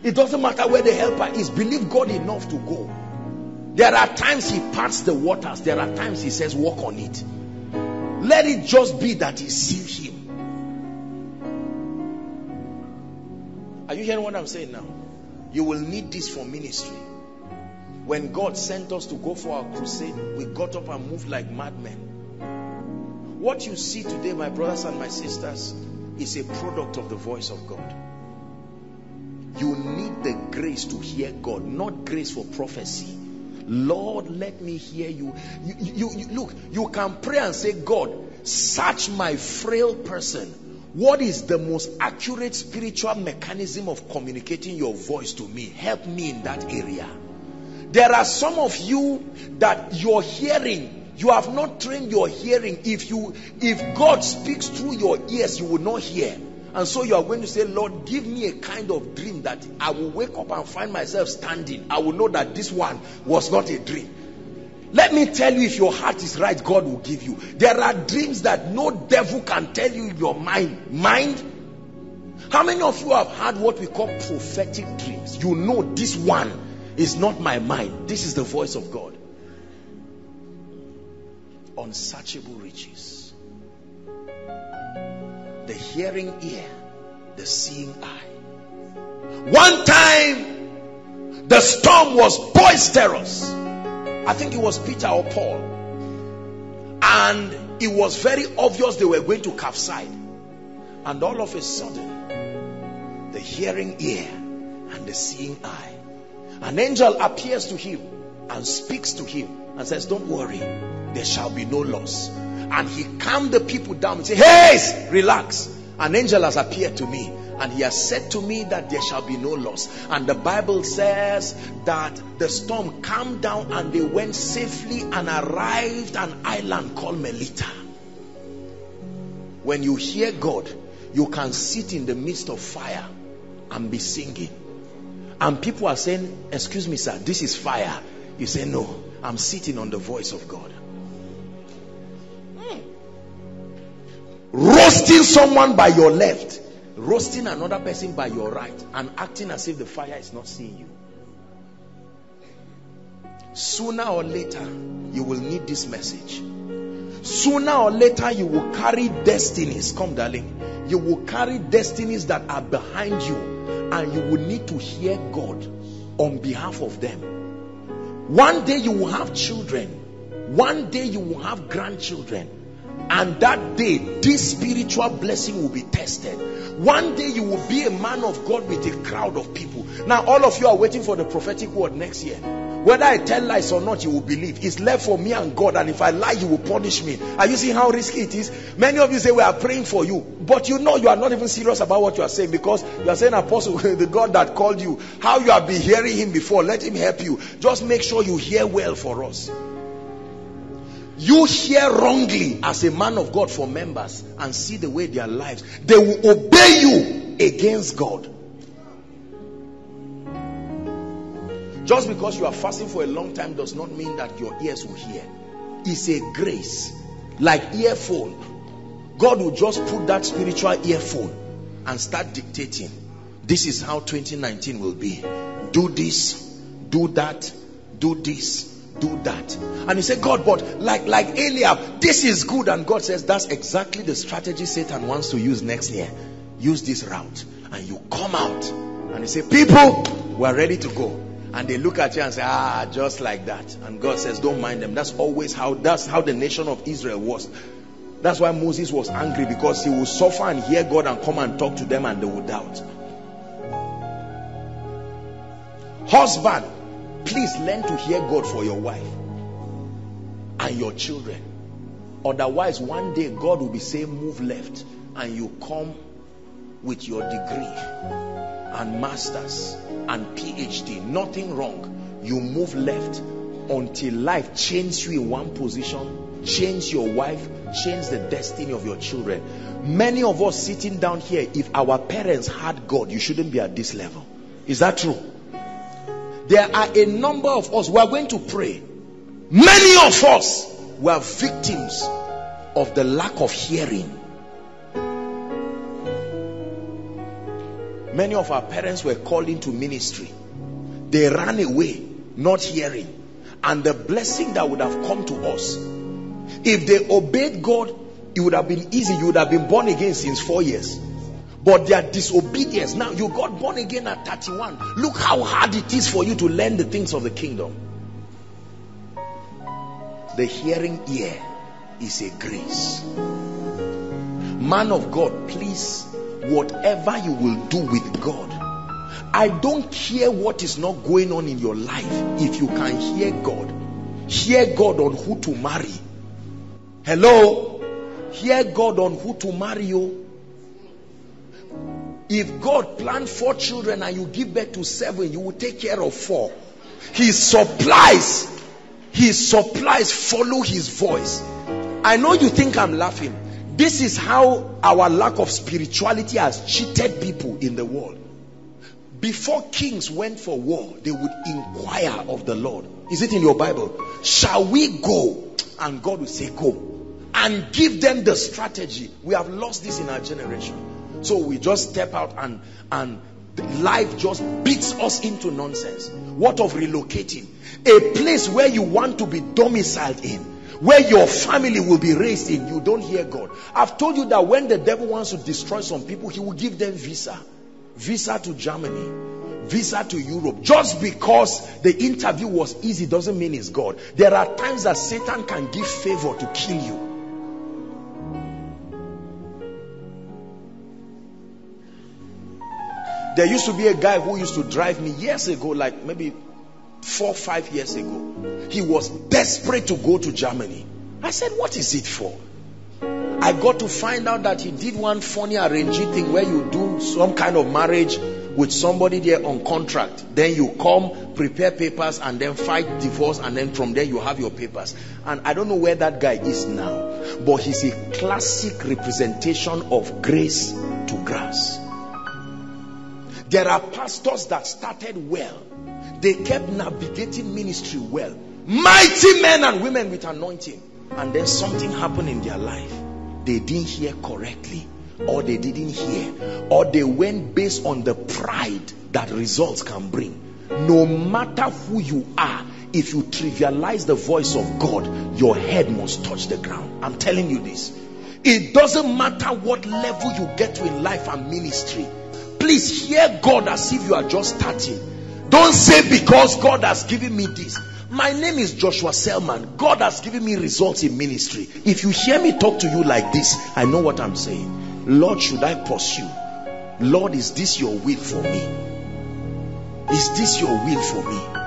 It doesn't matter where the helper is. Believe God enough to go. There are times he parts the waters. There are times he says, walk on it. Let it just be that he sees him. Are you hearing what I'm saying now? You will need this for ministry. When God sent us to go for our crusade, we got up and moved like madmen. What you see today, my brothers and my sisters, is a product of the voice of God. You need the grace to hear God, not grace for prophecy. Lord, let me hear you. You, you, you. Look, you can pray and say, God, search my frail person. What is the most accurate spiritual mechanism of communicating your voice to me? Help me in that area. There are some of you that your hearing, you have not trained your hearing. If you, if God speaks through your ears, you will not hear. And so you are going to say, Lord, give me a kind of dream that I will wake up and find myself standing. I will know that this one was not a dream. Let me tell you, if your heart is right, God will give you. There are dreams that no devil can tell you in your mind. Mind? How many of you have had what we call prophetic dreams? You know this one is not my mind. This is the voice of God. Unsearchable riches. The hearing ear, the seeing eye. One time, the storm was boisterous. I think it was Peter or Paul. And it was very obvious they were going to capsize. And all of a sudden, the hearing ear and the seeing eye. An angel appears to him and speaks to him and says, Don't worry, there shall be no loss. And he calmed the people down and said, Hey, relax. An angel has appeared to me and he has said to me that there shall be no loss. And the Bible says that the storm calmed down and they went safely and arrived an island called Melita. When you hear God, you can sit in the midst of fire and be singing. And people are saying, Excuse me, sir, this is fire. You say, No, I'm sitting on the voice of God. Roasting someone by your left, roasting another person by your right, and acting as if the fire is not seeing you. Sooner or later, you will need this message. Sooner or later, you will carry destinies. Come, darling. You will carry destinies that are behind you, and you will need to hear God on behalf of them. One day, you will have children. One day, you will have grandchildren. And that day, this spiritual blessing will be tested. One day, you will be a man of God with a crowd of people. Now, all of you are waiting for the prophetic word next year. Whether I tell lies or not, you will believe. It's left for me and God. And if I lie, you will punish me. Are you seeing how risky it is? Many of you say, We are praying for you. But you know you are not even serious about what you are saying because you are saying, Apostle, [LAUGHS] the God that called you, how you have been hearing him before, let him help you. Just make sure you hear well for us. You hear wrongly as a man of God for members and see the way their lives, they will obey you against God. Just because you are fasting for a long time does not mean that your ears will hear. It's a grace. Like earphone. God will just put that spiritual earphone and start dictating. This is how 2019 will be. Do this, do that, do this, do that. And you say, God, but like like Eliab, this is good. And God says that's exactly the strategy Satan wants to use next year. Use this route. And you come out and you say, People, we're ready to go and they look at you and say ah just like that and god says don't mind them that's always how that's how the nation of israel was that's why moses was angry because he would suffer and hear god and come and talk to them and they would doubt husband please learn to hear god for your wife and your children otherwise one day god will be saying move left and you come with your degree and masters and PhD, nothing wrong. You move left until life changes you in one position, change your wife, change the destiny of your children. Many of us sitting down here, if our parents had God, you shouldn't be at this level. Is that true? There are a number of us, we are going to pray. Many of us were victims of the lack of hearing Many of our parents were called into ministry. They ran away, not hearing. And the blessing that would have come to us, if they obeyed God, it would have been easy. You would have been born again since four years. But their disobedience, now you got born again at 31. Look how hard it is for you to learn the things of the kingdom. The hearing ear is a grace. Man of God, please whatever you will do with God. I don't care what is not going on in your life if you can hear God. Hear God on who to marry. Hello? Hear God on who to marry you. If God planned four children and you give birth to seven, you will take care of four. He supplies. He supplies. Follow his voice. I know you think I'm laughing. This is how our lack of spirituality has cheated people in the world. Before kings went for war, they would inquire of the Lord. Is it in your Bible? Shall we go? And God will say, Go. And give them the strategy. We have lost this in our generation. So we just step out and, and life just beats us into nonsense. What of relocating? A place where you want to be domiciled in where your family will be raised in, you don't hear God. I've told you that when the devil wants to destroy some people, he will give them visa. Visa to Germany, visa to Europe. Just because the interview was easy doesn't mean it's God. There are times that Satan can give favor to kill you. There used to be a guy who used to drive me years ago, like maybe four, five years ago. He was desperate to go to Germany. I said, What is it for? I got to find out that he did one funny arranging thing where you do some kind of marriage with somebody there on contract. Then you come, prepare papers, and then fight divorce, and then from there you have your papers. And I don't know where that guy is now, but he's a classic representation of grace to grass. There are pastors that started well, they kept navigating ministry well. Mighty men and women with anointing. And then something happened in their life. They didn't hear correctly, or they didn't hear, or they went based on the pride that results can bring. No matter who you are, if you trivialize the voice of God, your head must touch the ground. I'm telling you this. It doesn't matter what level you get to in life and ministry. Please hear God as if you are just starting. Don't say because God has given me this. My name is Joshua Selman. God has given me results in ministry. If you hear me talk to you like this, I know what I'm saying. Lord, should I pursue? Lord, is this your will for me? Is this your will for me?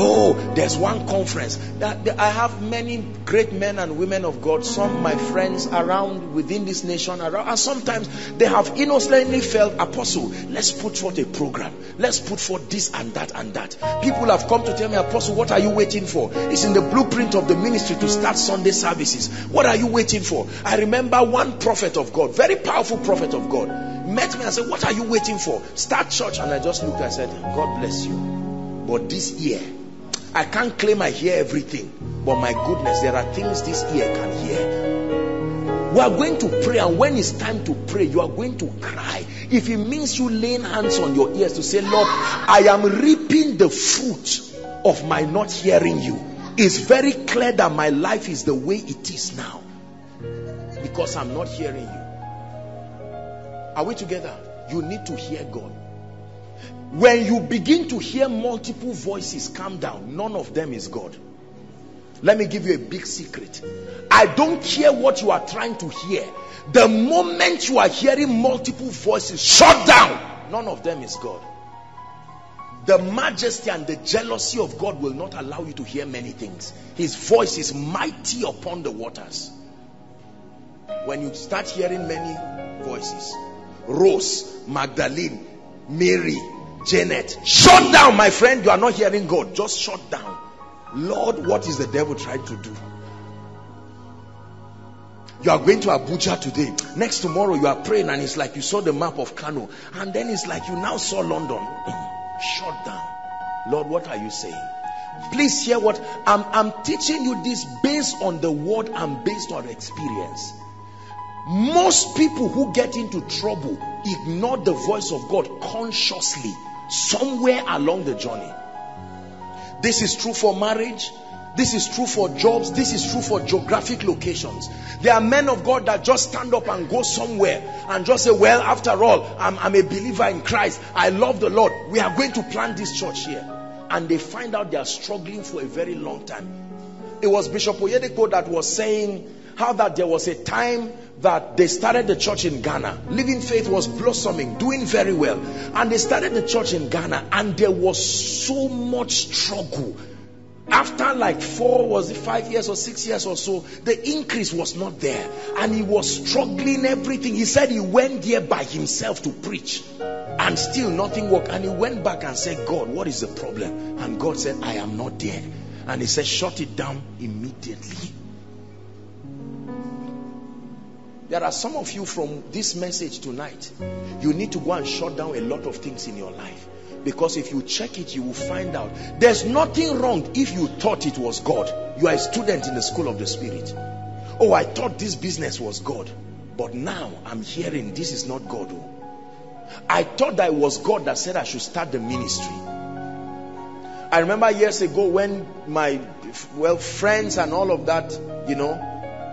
Oh, there's one conference that, I have many great men and women of God, some my friends around within this nation, around, and sometimes they have innocently felt, Apostle, let's put forth a program, let's put forth this and that and that. People have come to tell me, Apostle, what are you waiting for? It's in the blueprint of the ministry to start Sunday services. What are you waiting for? I remember one prophet of God, very powerful prophet of God, met me and said, What are you waiting for? Start church. And I just looked and said, God bless you. But this year, I can't claim I hear everything, but my goodness, there are things this ear can hear. We are going to pray, and when it's time to pray, you are going to cry. If it means you laying hands on your ears to say, Lord, I am reaping the fruit of my not hearing you, it's very clear that my life is the way it is now because I'm not hearing you. Are we together? You need to hear God. When you begin to hear multiple voices, calm down. None of them is God. Let me give you a big secret. I don't care what you are trying to hear. The moment you are hearing multiple voices, shut down. None of them is God. The majesty and the jealousy of God will not allow you to hear many things. His voice is mighty upon the waters. When you start hearing many voices, Rose, Magdalene, Mary, Janet, shut down, my friend. You are not hearing God. Just shut down. Lord, what is the devil trying to do? You are going to Abuja today. Next tomorrow, you are praying, and it's like you saw the map of Kano, and then it's like you now saw London. [LAUGHS] shut down. Lord, what are you saying? Please hear what I'm, I'm teaching you this based on the word and based on experience. Most people who get into trouble ignore the voice of God consciously somewhere along the journey. This is true for marriage. This is true for jobs. This is true for geographic locations. There are men of God that just stand up and go somewhere and just say, Well, after all, I'm, I'm a believer in Christ. I love the Lord. We are going to plant this church here. And they find out they are struggling for a very long time. It was Bishop Oyedepo that was saying how that there was a time that they started the church in Ghana. Living Faith was blossoming, doing very well. And they started the church in Ghana and there was so much struggle. After like four, was it five years or six years or so, the increase was not there. And he was struggling everything. He said he went there by himself to preach and still nothing worked. And he went back and said, God, what is the problem? And God said, I am not there. And he said, shut it down immediately. There are some of you from this message tonight, you need to go and shut down a lot of things in your life. Because if you check it, you will find out there's nothing wrong if you thought it was God. You are a student in the school of the Spirit. Oh, I thought this business was God. But now I'm hearing this is not God. Oh. I thought that it was God that said I should start the ministry. I remember years ago when my well friends and all of that, you know,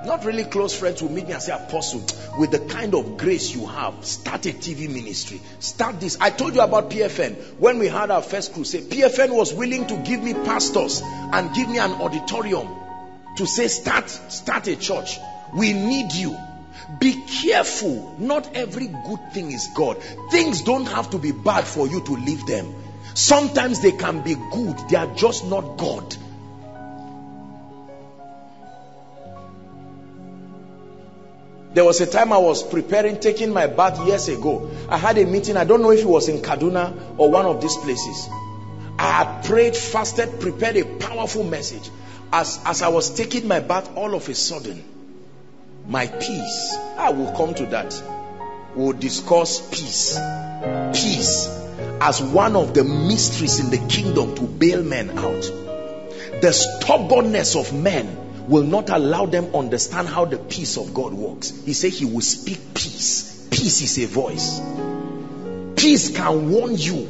not really close friends will meet me and say, Apostle, with the kind of grace you have, start a TV ministry. Start this. I told you about PFN. When we had our first crusade, PFN was willing to give me pastors and give me an auditorium to say, start, start a church. We need you. Be careful. Not every good thing is God. Things don't have to be bad for you to leave them. Sometimes they can be good. They are just not God. There was a time I was preparing, taking my bath years ago. I had a meeting. I don't know if it was in Kaduna or one of these places. I had prayed, fasted, prepared a powerful message. As, as I was taking my bath, all of a sudden, my peace, I will come to that. We'll discuss peace. Peace as one of the mysteries in the kingdom to bail men out. The stubbornness of men will not allow them understand how the peace of God works. He said he will speak peace. Peace is a voice. Peace can warn you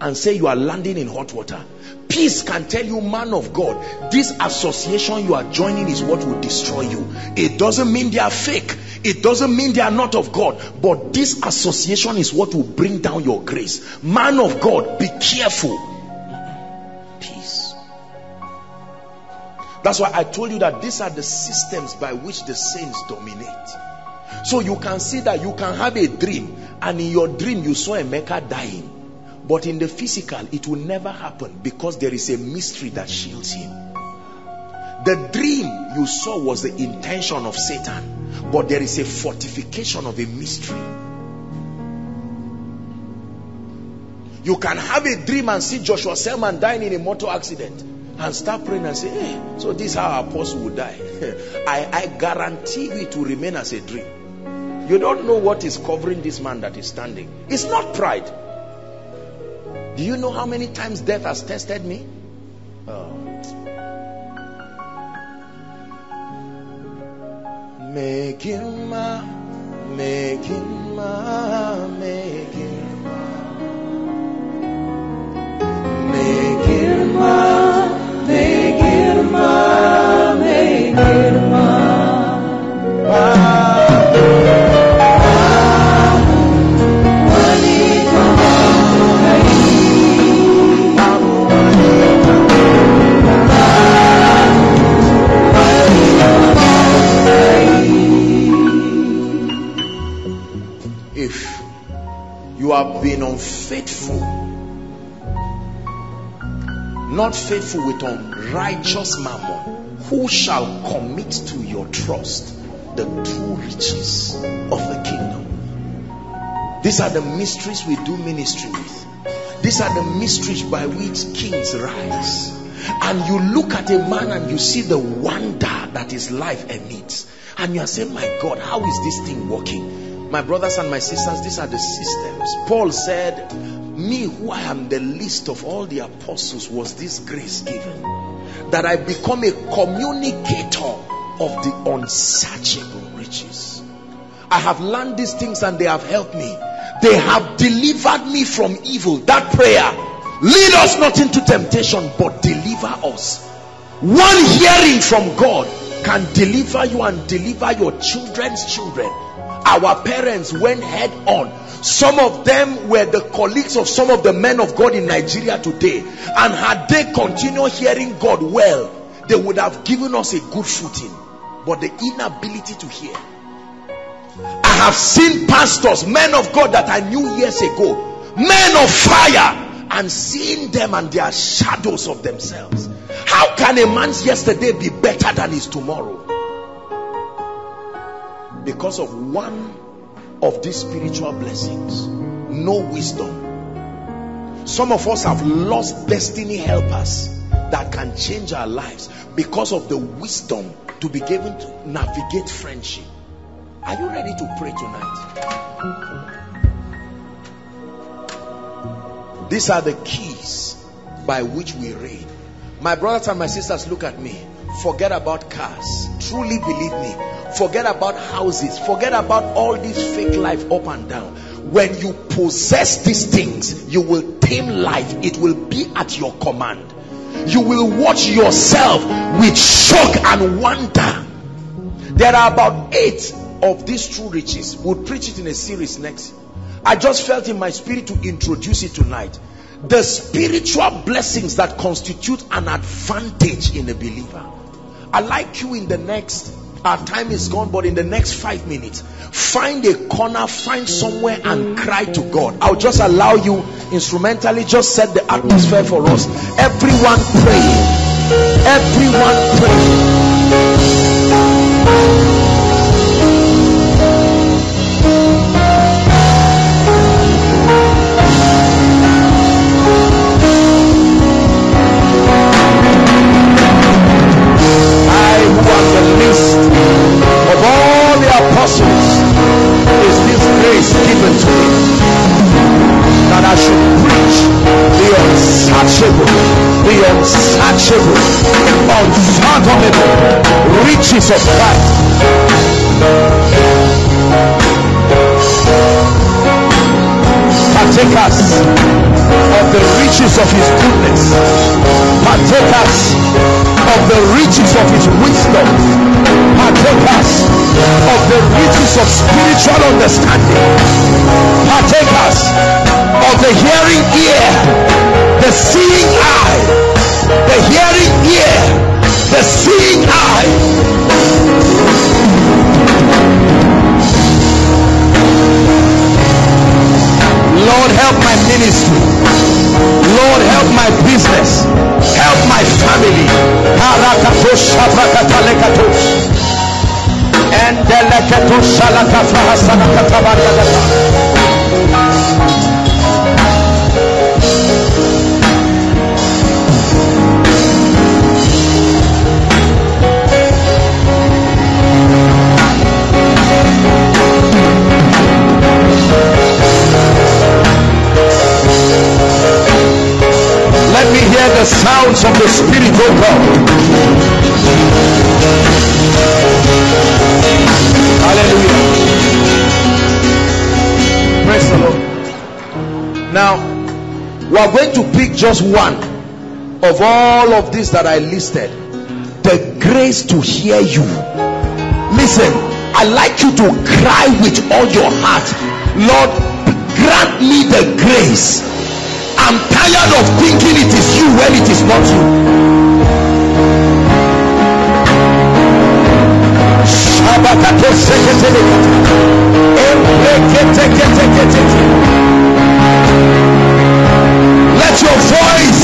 and say you are landing in hot water. Peace can tell you, man of God, this association you are joining is what will destroy you. It doesn't mean they are fake. It doesn't mean they are not of God. But this association is what will bring down your grace. Man of God, be careful That's why I told you that these are the systems by which the saints dominate. So you can see that you can have a dream and in your dream you saw a maker dying. But in the physical, it will never happen because there is a mystery that shields him. The dream you saw was the intention of Satan, but there is a fortification of a mystery. You can have a dream and see Joshua Selman dying in a motor accident and start praying and say, hey, so this is how our apostle will die. [LAUGHS] I, I guarantee you it will remain as a dream. You don't know what is covering this man that is standing. It's not pride. Do you know how many times death has tested me? Oh. Make him ma, make him ma, make him unfaithful not faithful with unrighteous mammon, who shall commit to your trust the true riches of the kingdom? These are the mysteries we do ministry with. These are the mysteries by which kings rise. And you look at a man and you see the wonder that his life emits. And you are saying, My God, how is this thing working? My brothers and my sisters, these are the systems. Paul said, me who I am the least of all the apostles was this grace given that I become a communicator of the unsearchable riches. I have learned these things and they have helped me. They have delivered me from evil. That prayer, lead us not into temptation, but deliver us. One hearing from God can deliver you and deliver your children's children. Our parents went head on some of them were the colleagues of some of the men of God in Nigeria today. And had they continued hearing God well, they would have given us a good footing. But the inability to hear. I have seen pastors, men of God that I knew years ago, men of fire, and seeing them and their shadows of themselves. How can a man's yesterday be better than his tomorrow? Because of one of these spiritual blessings no wisdom. Some of us have lost destiny helpers that can change our lives because of the wisdom to be given to navigate friendship. Are you ready to pray tonight? These are the keys by which we reign. My brothers and my sisters look at me. Forget about cars. Truly believe me forget about houses. Forget about all this fake life up and down. When you possess these things you will tame life. It will be at your command. You will watch yourself with shock and wonder. There are about eight of these true riches. We'll preach it in a series next. I just felt in my spirit to introduce it tonight. The spiritual blessings that constitute an advantage in a believer. I like you in the next our time is gone, but in the next five minutes, find a corner, find somewhere and cry to God. I'll just allow you instrumentally just set the atmosphere for us. Everyone pray. Everyone pray. Are going to pick just one of all of these that I listed. The grace to hear you. Listen, I like you to cry with all your heart. Lord, grant me the grace. I'm tired of thinking it is you when it is not you. Your voice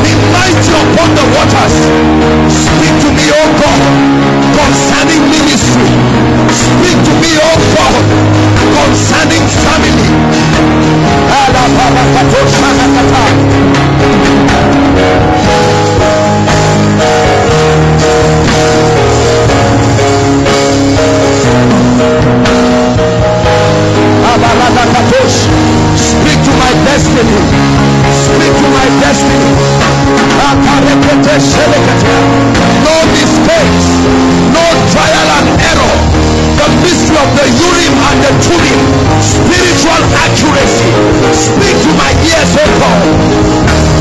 be mighty upon the waters. Speak to me, O God, concerning ministry. Speak to me, O God, concerning family. Speak to my destiny. No mistakes, no trial and error. The mystery of the Urim and the Thummim, spiritual accuracy. Speak to my ears, O God.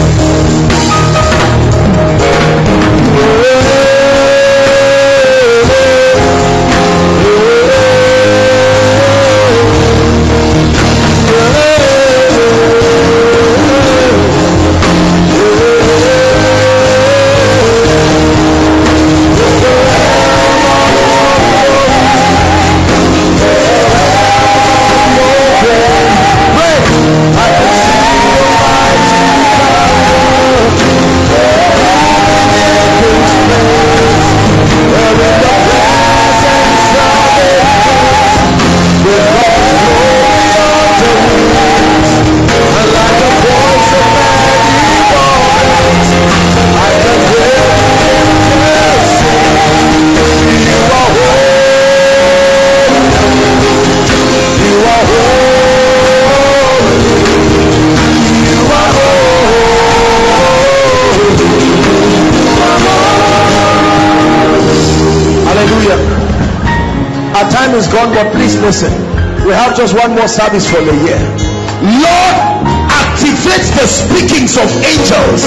Gone, but please listen. We have just one more service for the year. Lord, activate the speakings of angels.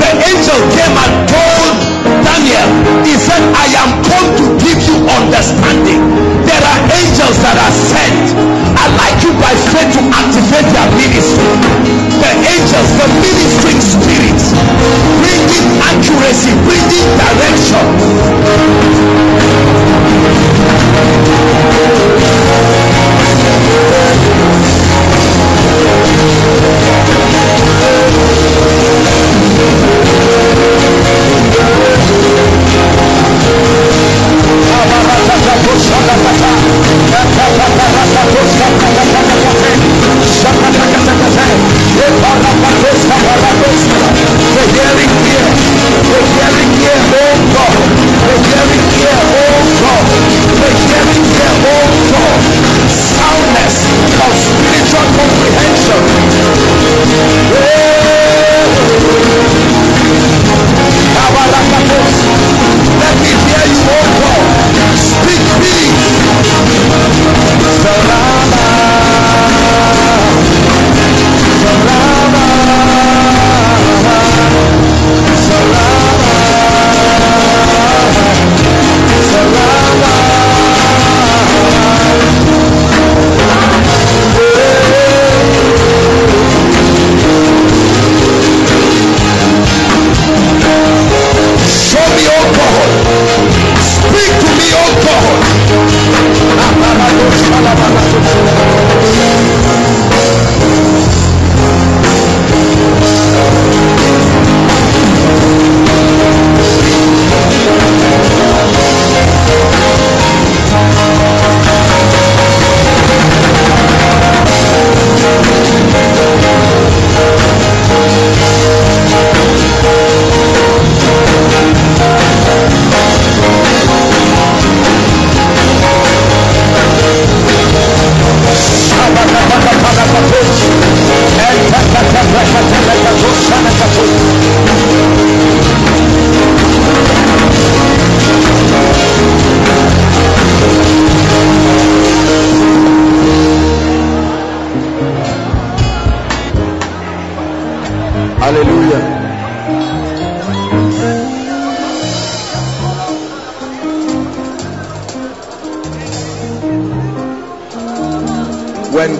The angel came and told Daniel, he said, I am come to give you understanding. There are angels that are sent. I like you by faith to activate their ministry. The angels, the ministering spirits, bringing accuracy, bringing direction. Hallelujah.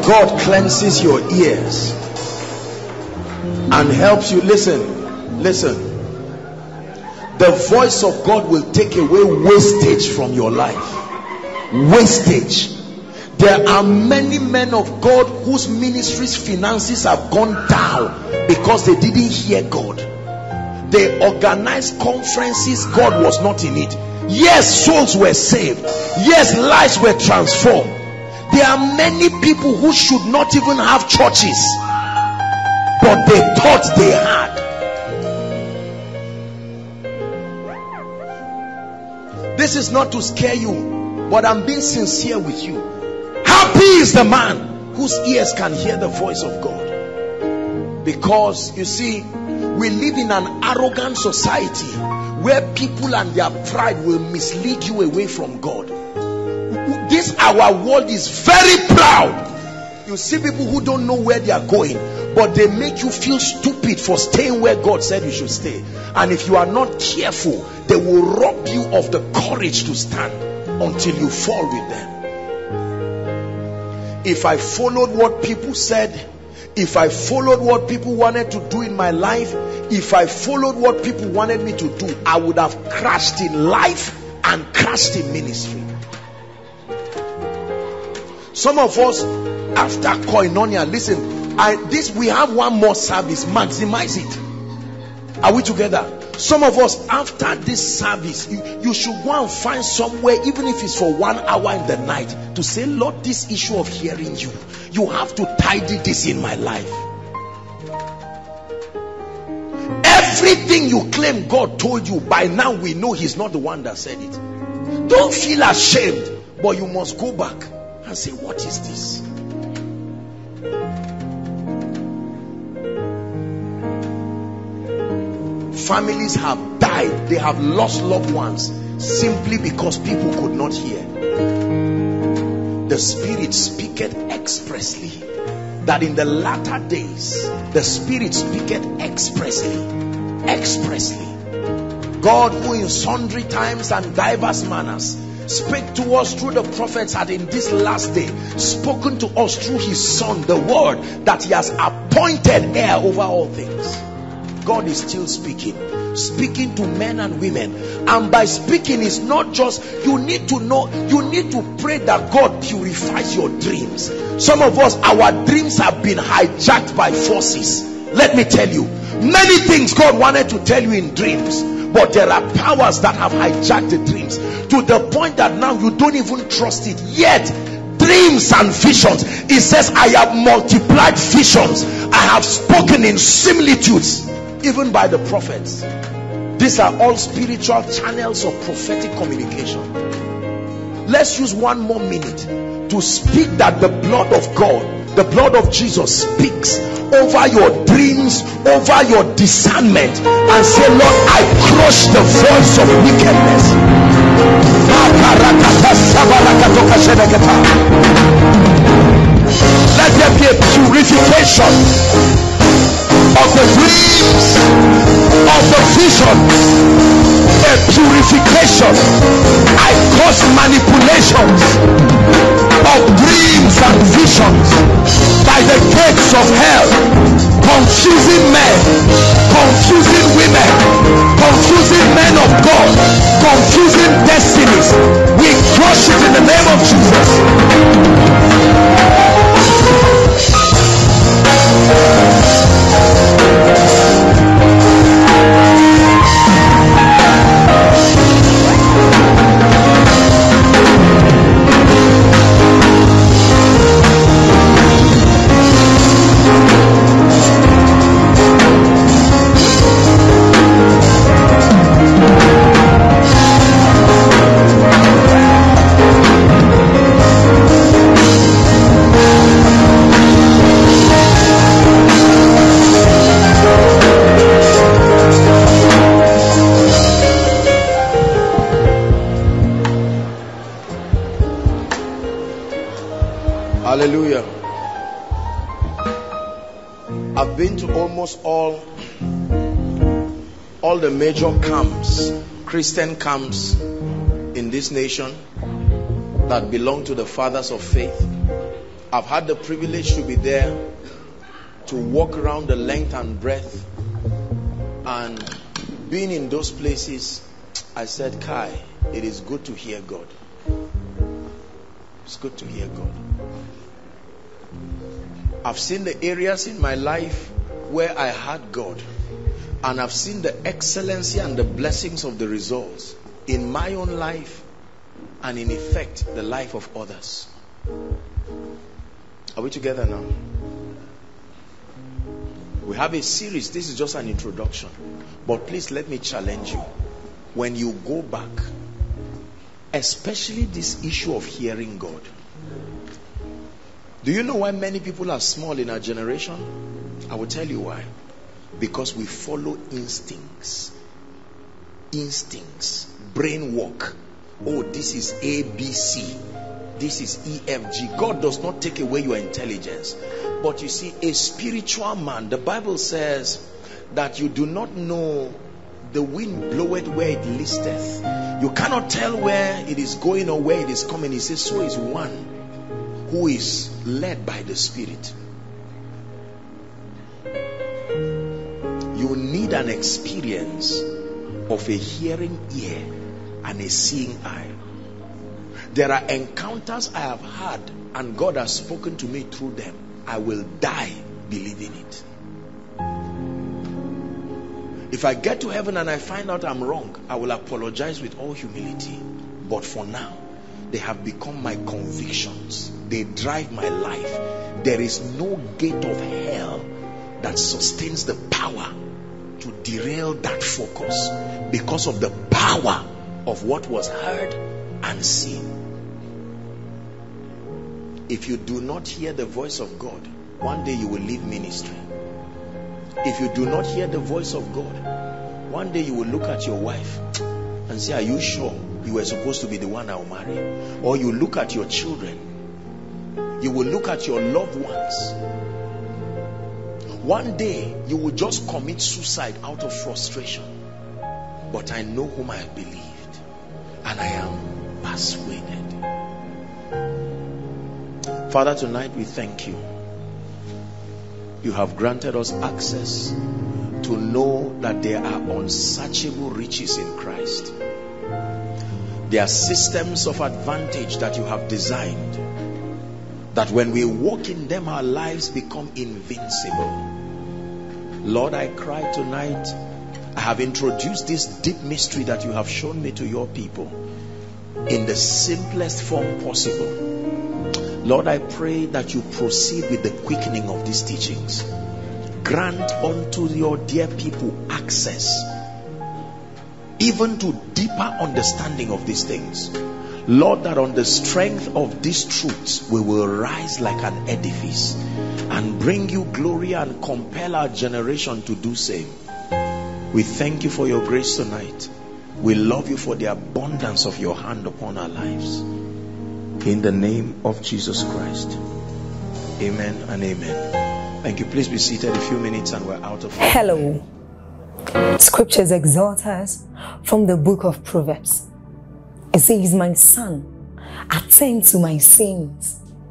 God cleanses your ears and helps you, listen, listen. The voice of God will take away wastage from your life. Wastage. There are many men of God whose ministries' finances have gone down because they didn't hear God. They organized conferences, God was not in it. Yes, souls were saved. Yes, lives were transformed. There are many people who should not even have churches, but they thought they had. This is not to scare you, but I'm being sincere with you. Happy is the man whose ears can hear the voice of God. Because you see, we live in an arrogant society where people and their pride will mislead you away from God. This our world is very proud. You see people who don't know where they are going, but they make you feel stupid for staying where God said you should stay. And if you are not careful, they will rob you of the courage to stand until you fall with them. If I followed what people said, if I followed what people wanted to do in my life, if I followed what people wanted me to do, I would have crashed in life and crashed in ministry. Some of us, after koinonia, listen, I this we have one more service, maximize it. Are we together? Some of us, after this service, you, you should go and find somewhere, even if it's for one hour in the night, to say, Lord, this issue of hearing you, you have to tidy this in my life. Everything you claim God told you, by now we know He's not the one that said it. Don't feel ashamed, but you must go back and say, What is this? Families have died, they have lost loved ones simply because people could not hear. The Spirit speaketh expressly that in the latter days the Spirit speaketh expressly, expressly. God, who in sundry times and diverse manners spake to us through the prophets, had in this last day spoken to us through His Son, the Word that He has appointed heir over all things. God is still speaking, speaking to men and women. And by speaking, is not just you need to know, you need to pray that God purifies your dreams. Some of us, our dreams have been hijacked by forces. Let me tell you, many things God wanted to tell you in dreams, but there are powers that have hijacked the dreams to the point that now you don't even trust it. Yet, dreams and visions, it says, I have multiplied visions, I have spoken in similitudes even by the prophets. These are all spiritual channels of prophetic communication. Let's use one more minute to speak that the blood of God, the blood of Jesus speaks over your dreams, over your discernment, and say, Lord, I crush the voice of wickedness. Let there be a purification of the dreams of the vision a purification. I cause manipulations of dreams and visions by the gates of hell. Confusing men confusing women confusing men of god confusing destinies. We crush it in the name of jesus the major camps, Christian camps in this nation that belong to the fathers of faith. I've had the privilege to be there to walk around the length and breadth. And being in those places I said Kai it is good to hear God. It's good to hear God. I've seen the areas in my life where I had God and I've seen the excellency and the blessings of the results in my own life and in effect the life of others are we together now we have a series. This is just an introduction. But please let me challenge you. When you go back, especially this issue of hearing God. Do you know why many people are small in our generation? I will tell you why. Because we follow instincts. Instincts. Brain work. Oh, this is ABC. This is EFG. God does not take away your intelligence. But you see, a spiritual man, the Bible says that you do not know the wind bloweth where it listeth. You cannot tell where it is going or where it is coming. He says, So is one who is led by the Spirit. You need an experience of a hearing ear and a seeing eye. There are encounters I have had, and God has spoken to me through them. I will die believing it. If I get to heaven and I find out I'm wrong, I will apologize with all humility. But for now, they have become my convictions. They drive my life. There is no gate of hell that sustains the power to derail that focus because of the power of what was heard and seen. If you do not hear the voice of God, one day you will leave ministry. If you do not hear the voice of God, one day you will look at your wife and say, Are you sure you were supposed to be the one I'll marry? Or you look at your children, you will look at your loved ones. One day you will just commit suicide out of frustration. But I know whom I have believed, and I am persuaded. Father, tonight we thank you. You have granted us access to know that there are unsearchable riches in Christ. There are systems of advantage that you have designed that when we walk in them, our lives become invincible. Lord, I cry tonight. I have introduced this deep mystery that you have shown me to your people in the simplest form possible Lord, I pray that you proceed with the quickening of these teachings. Grant unto your dear people access, even to deeper understanding of these things. Lord, that on the strength of these truths, we will rise like an edifice and bring you glory and compel our generation to do same. We thank you for your grace tonight. We love you for the abundance of your hand upon our lives. In the name of Jesus Christ. Amen and amen. Thank you. Please be seated a few minutes and we're out of. Hello. Scriptures exhort us from the book of Proverbs. It says, My son, attend to my sayings,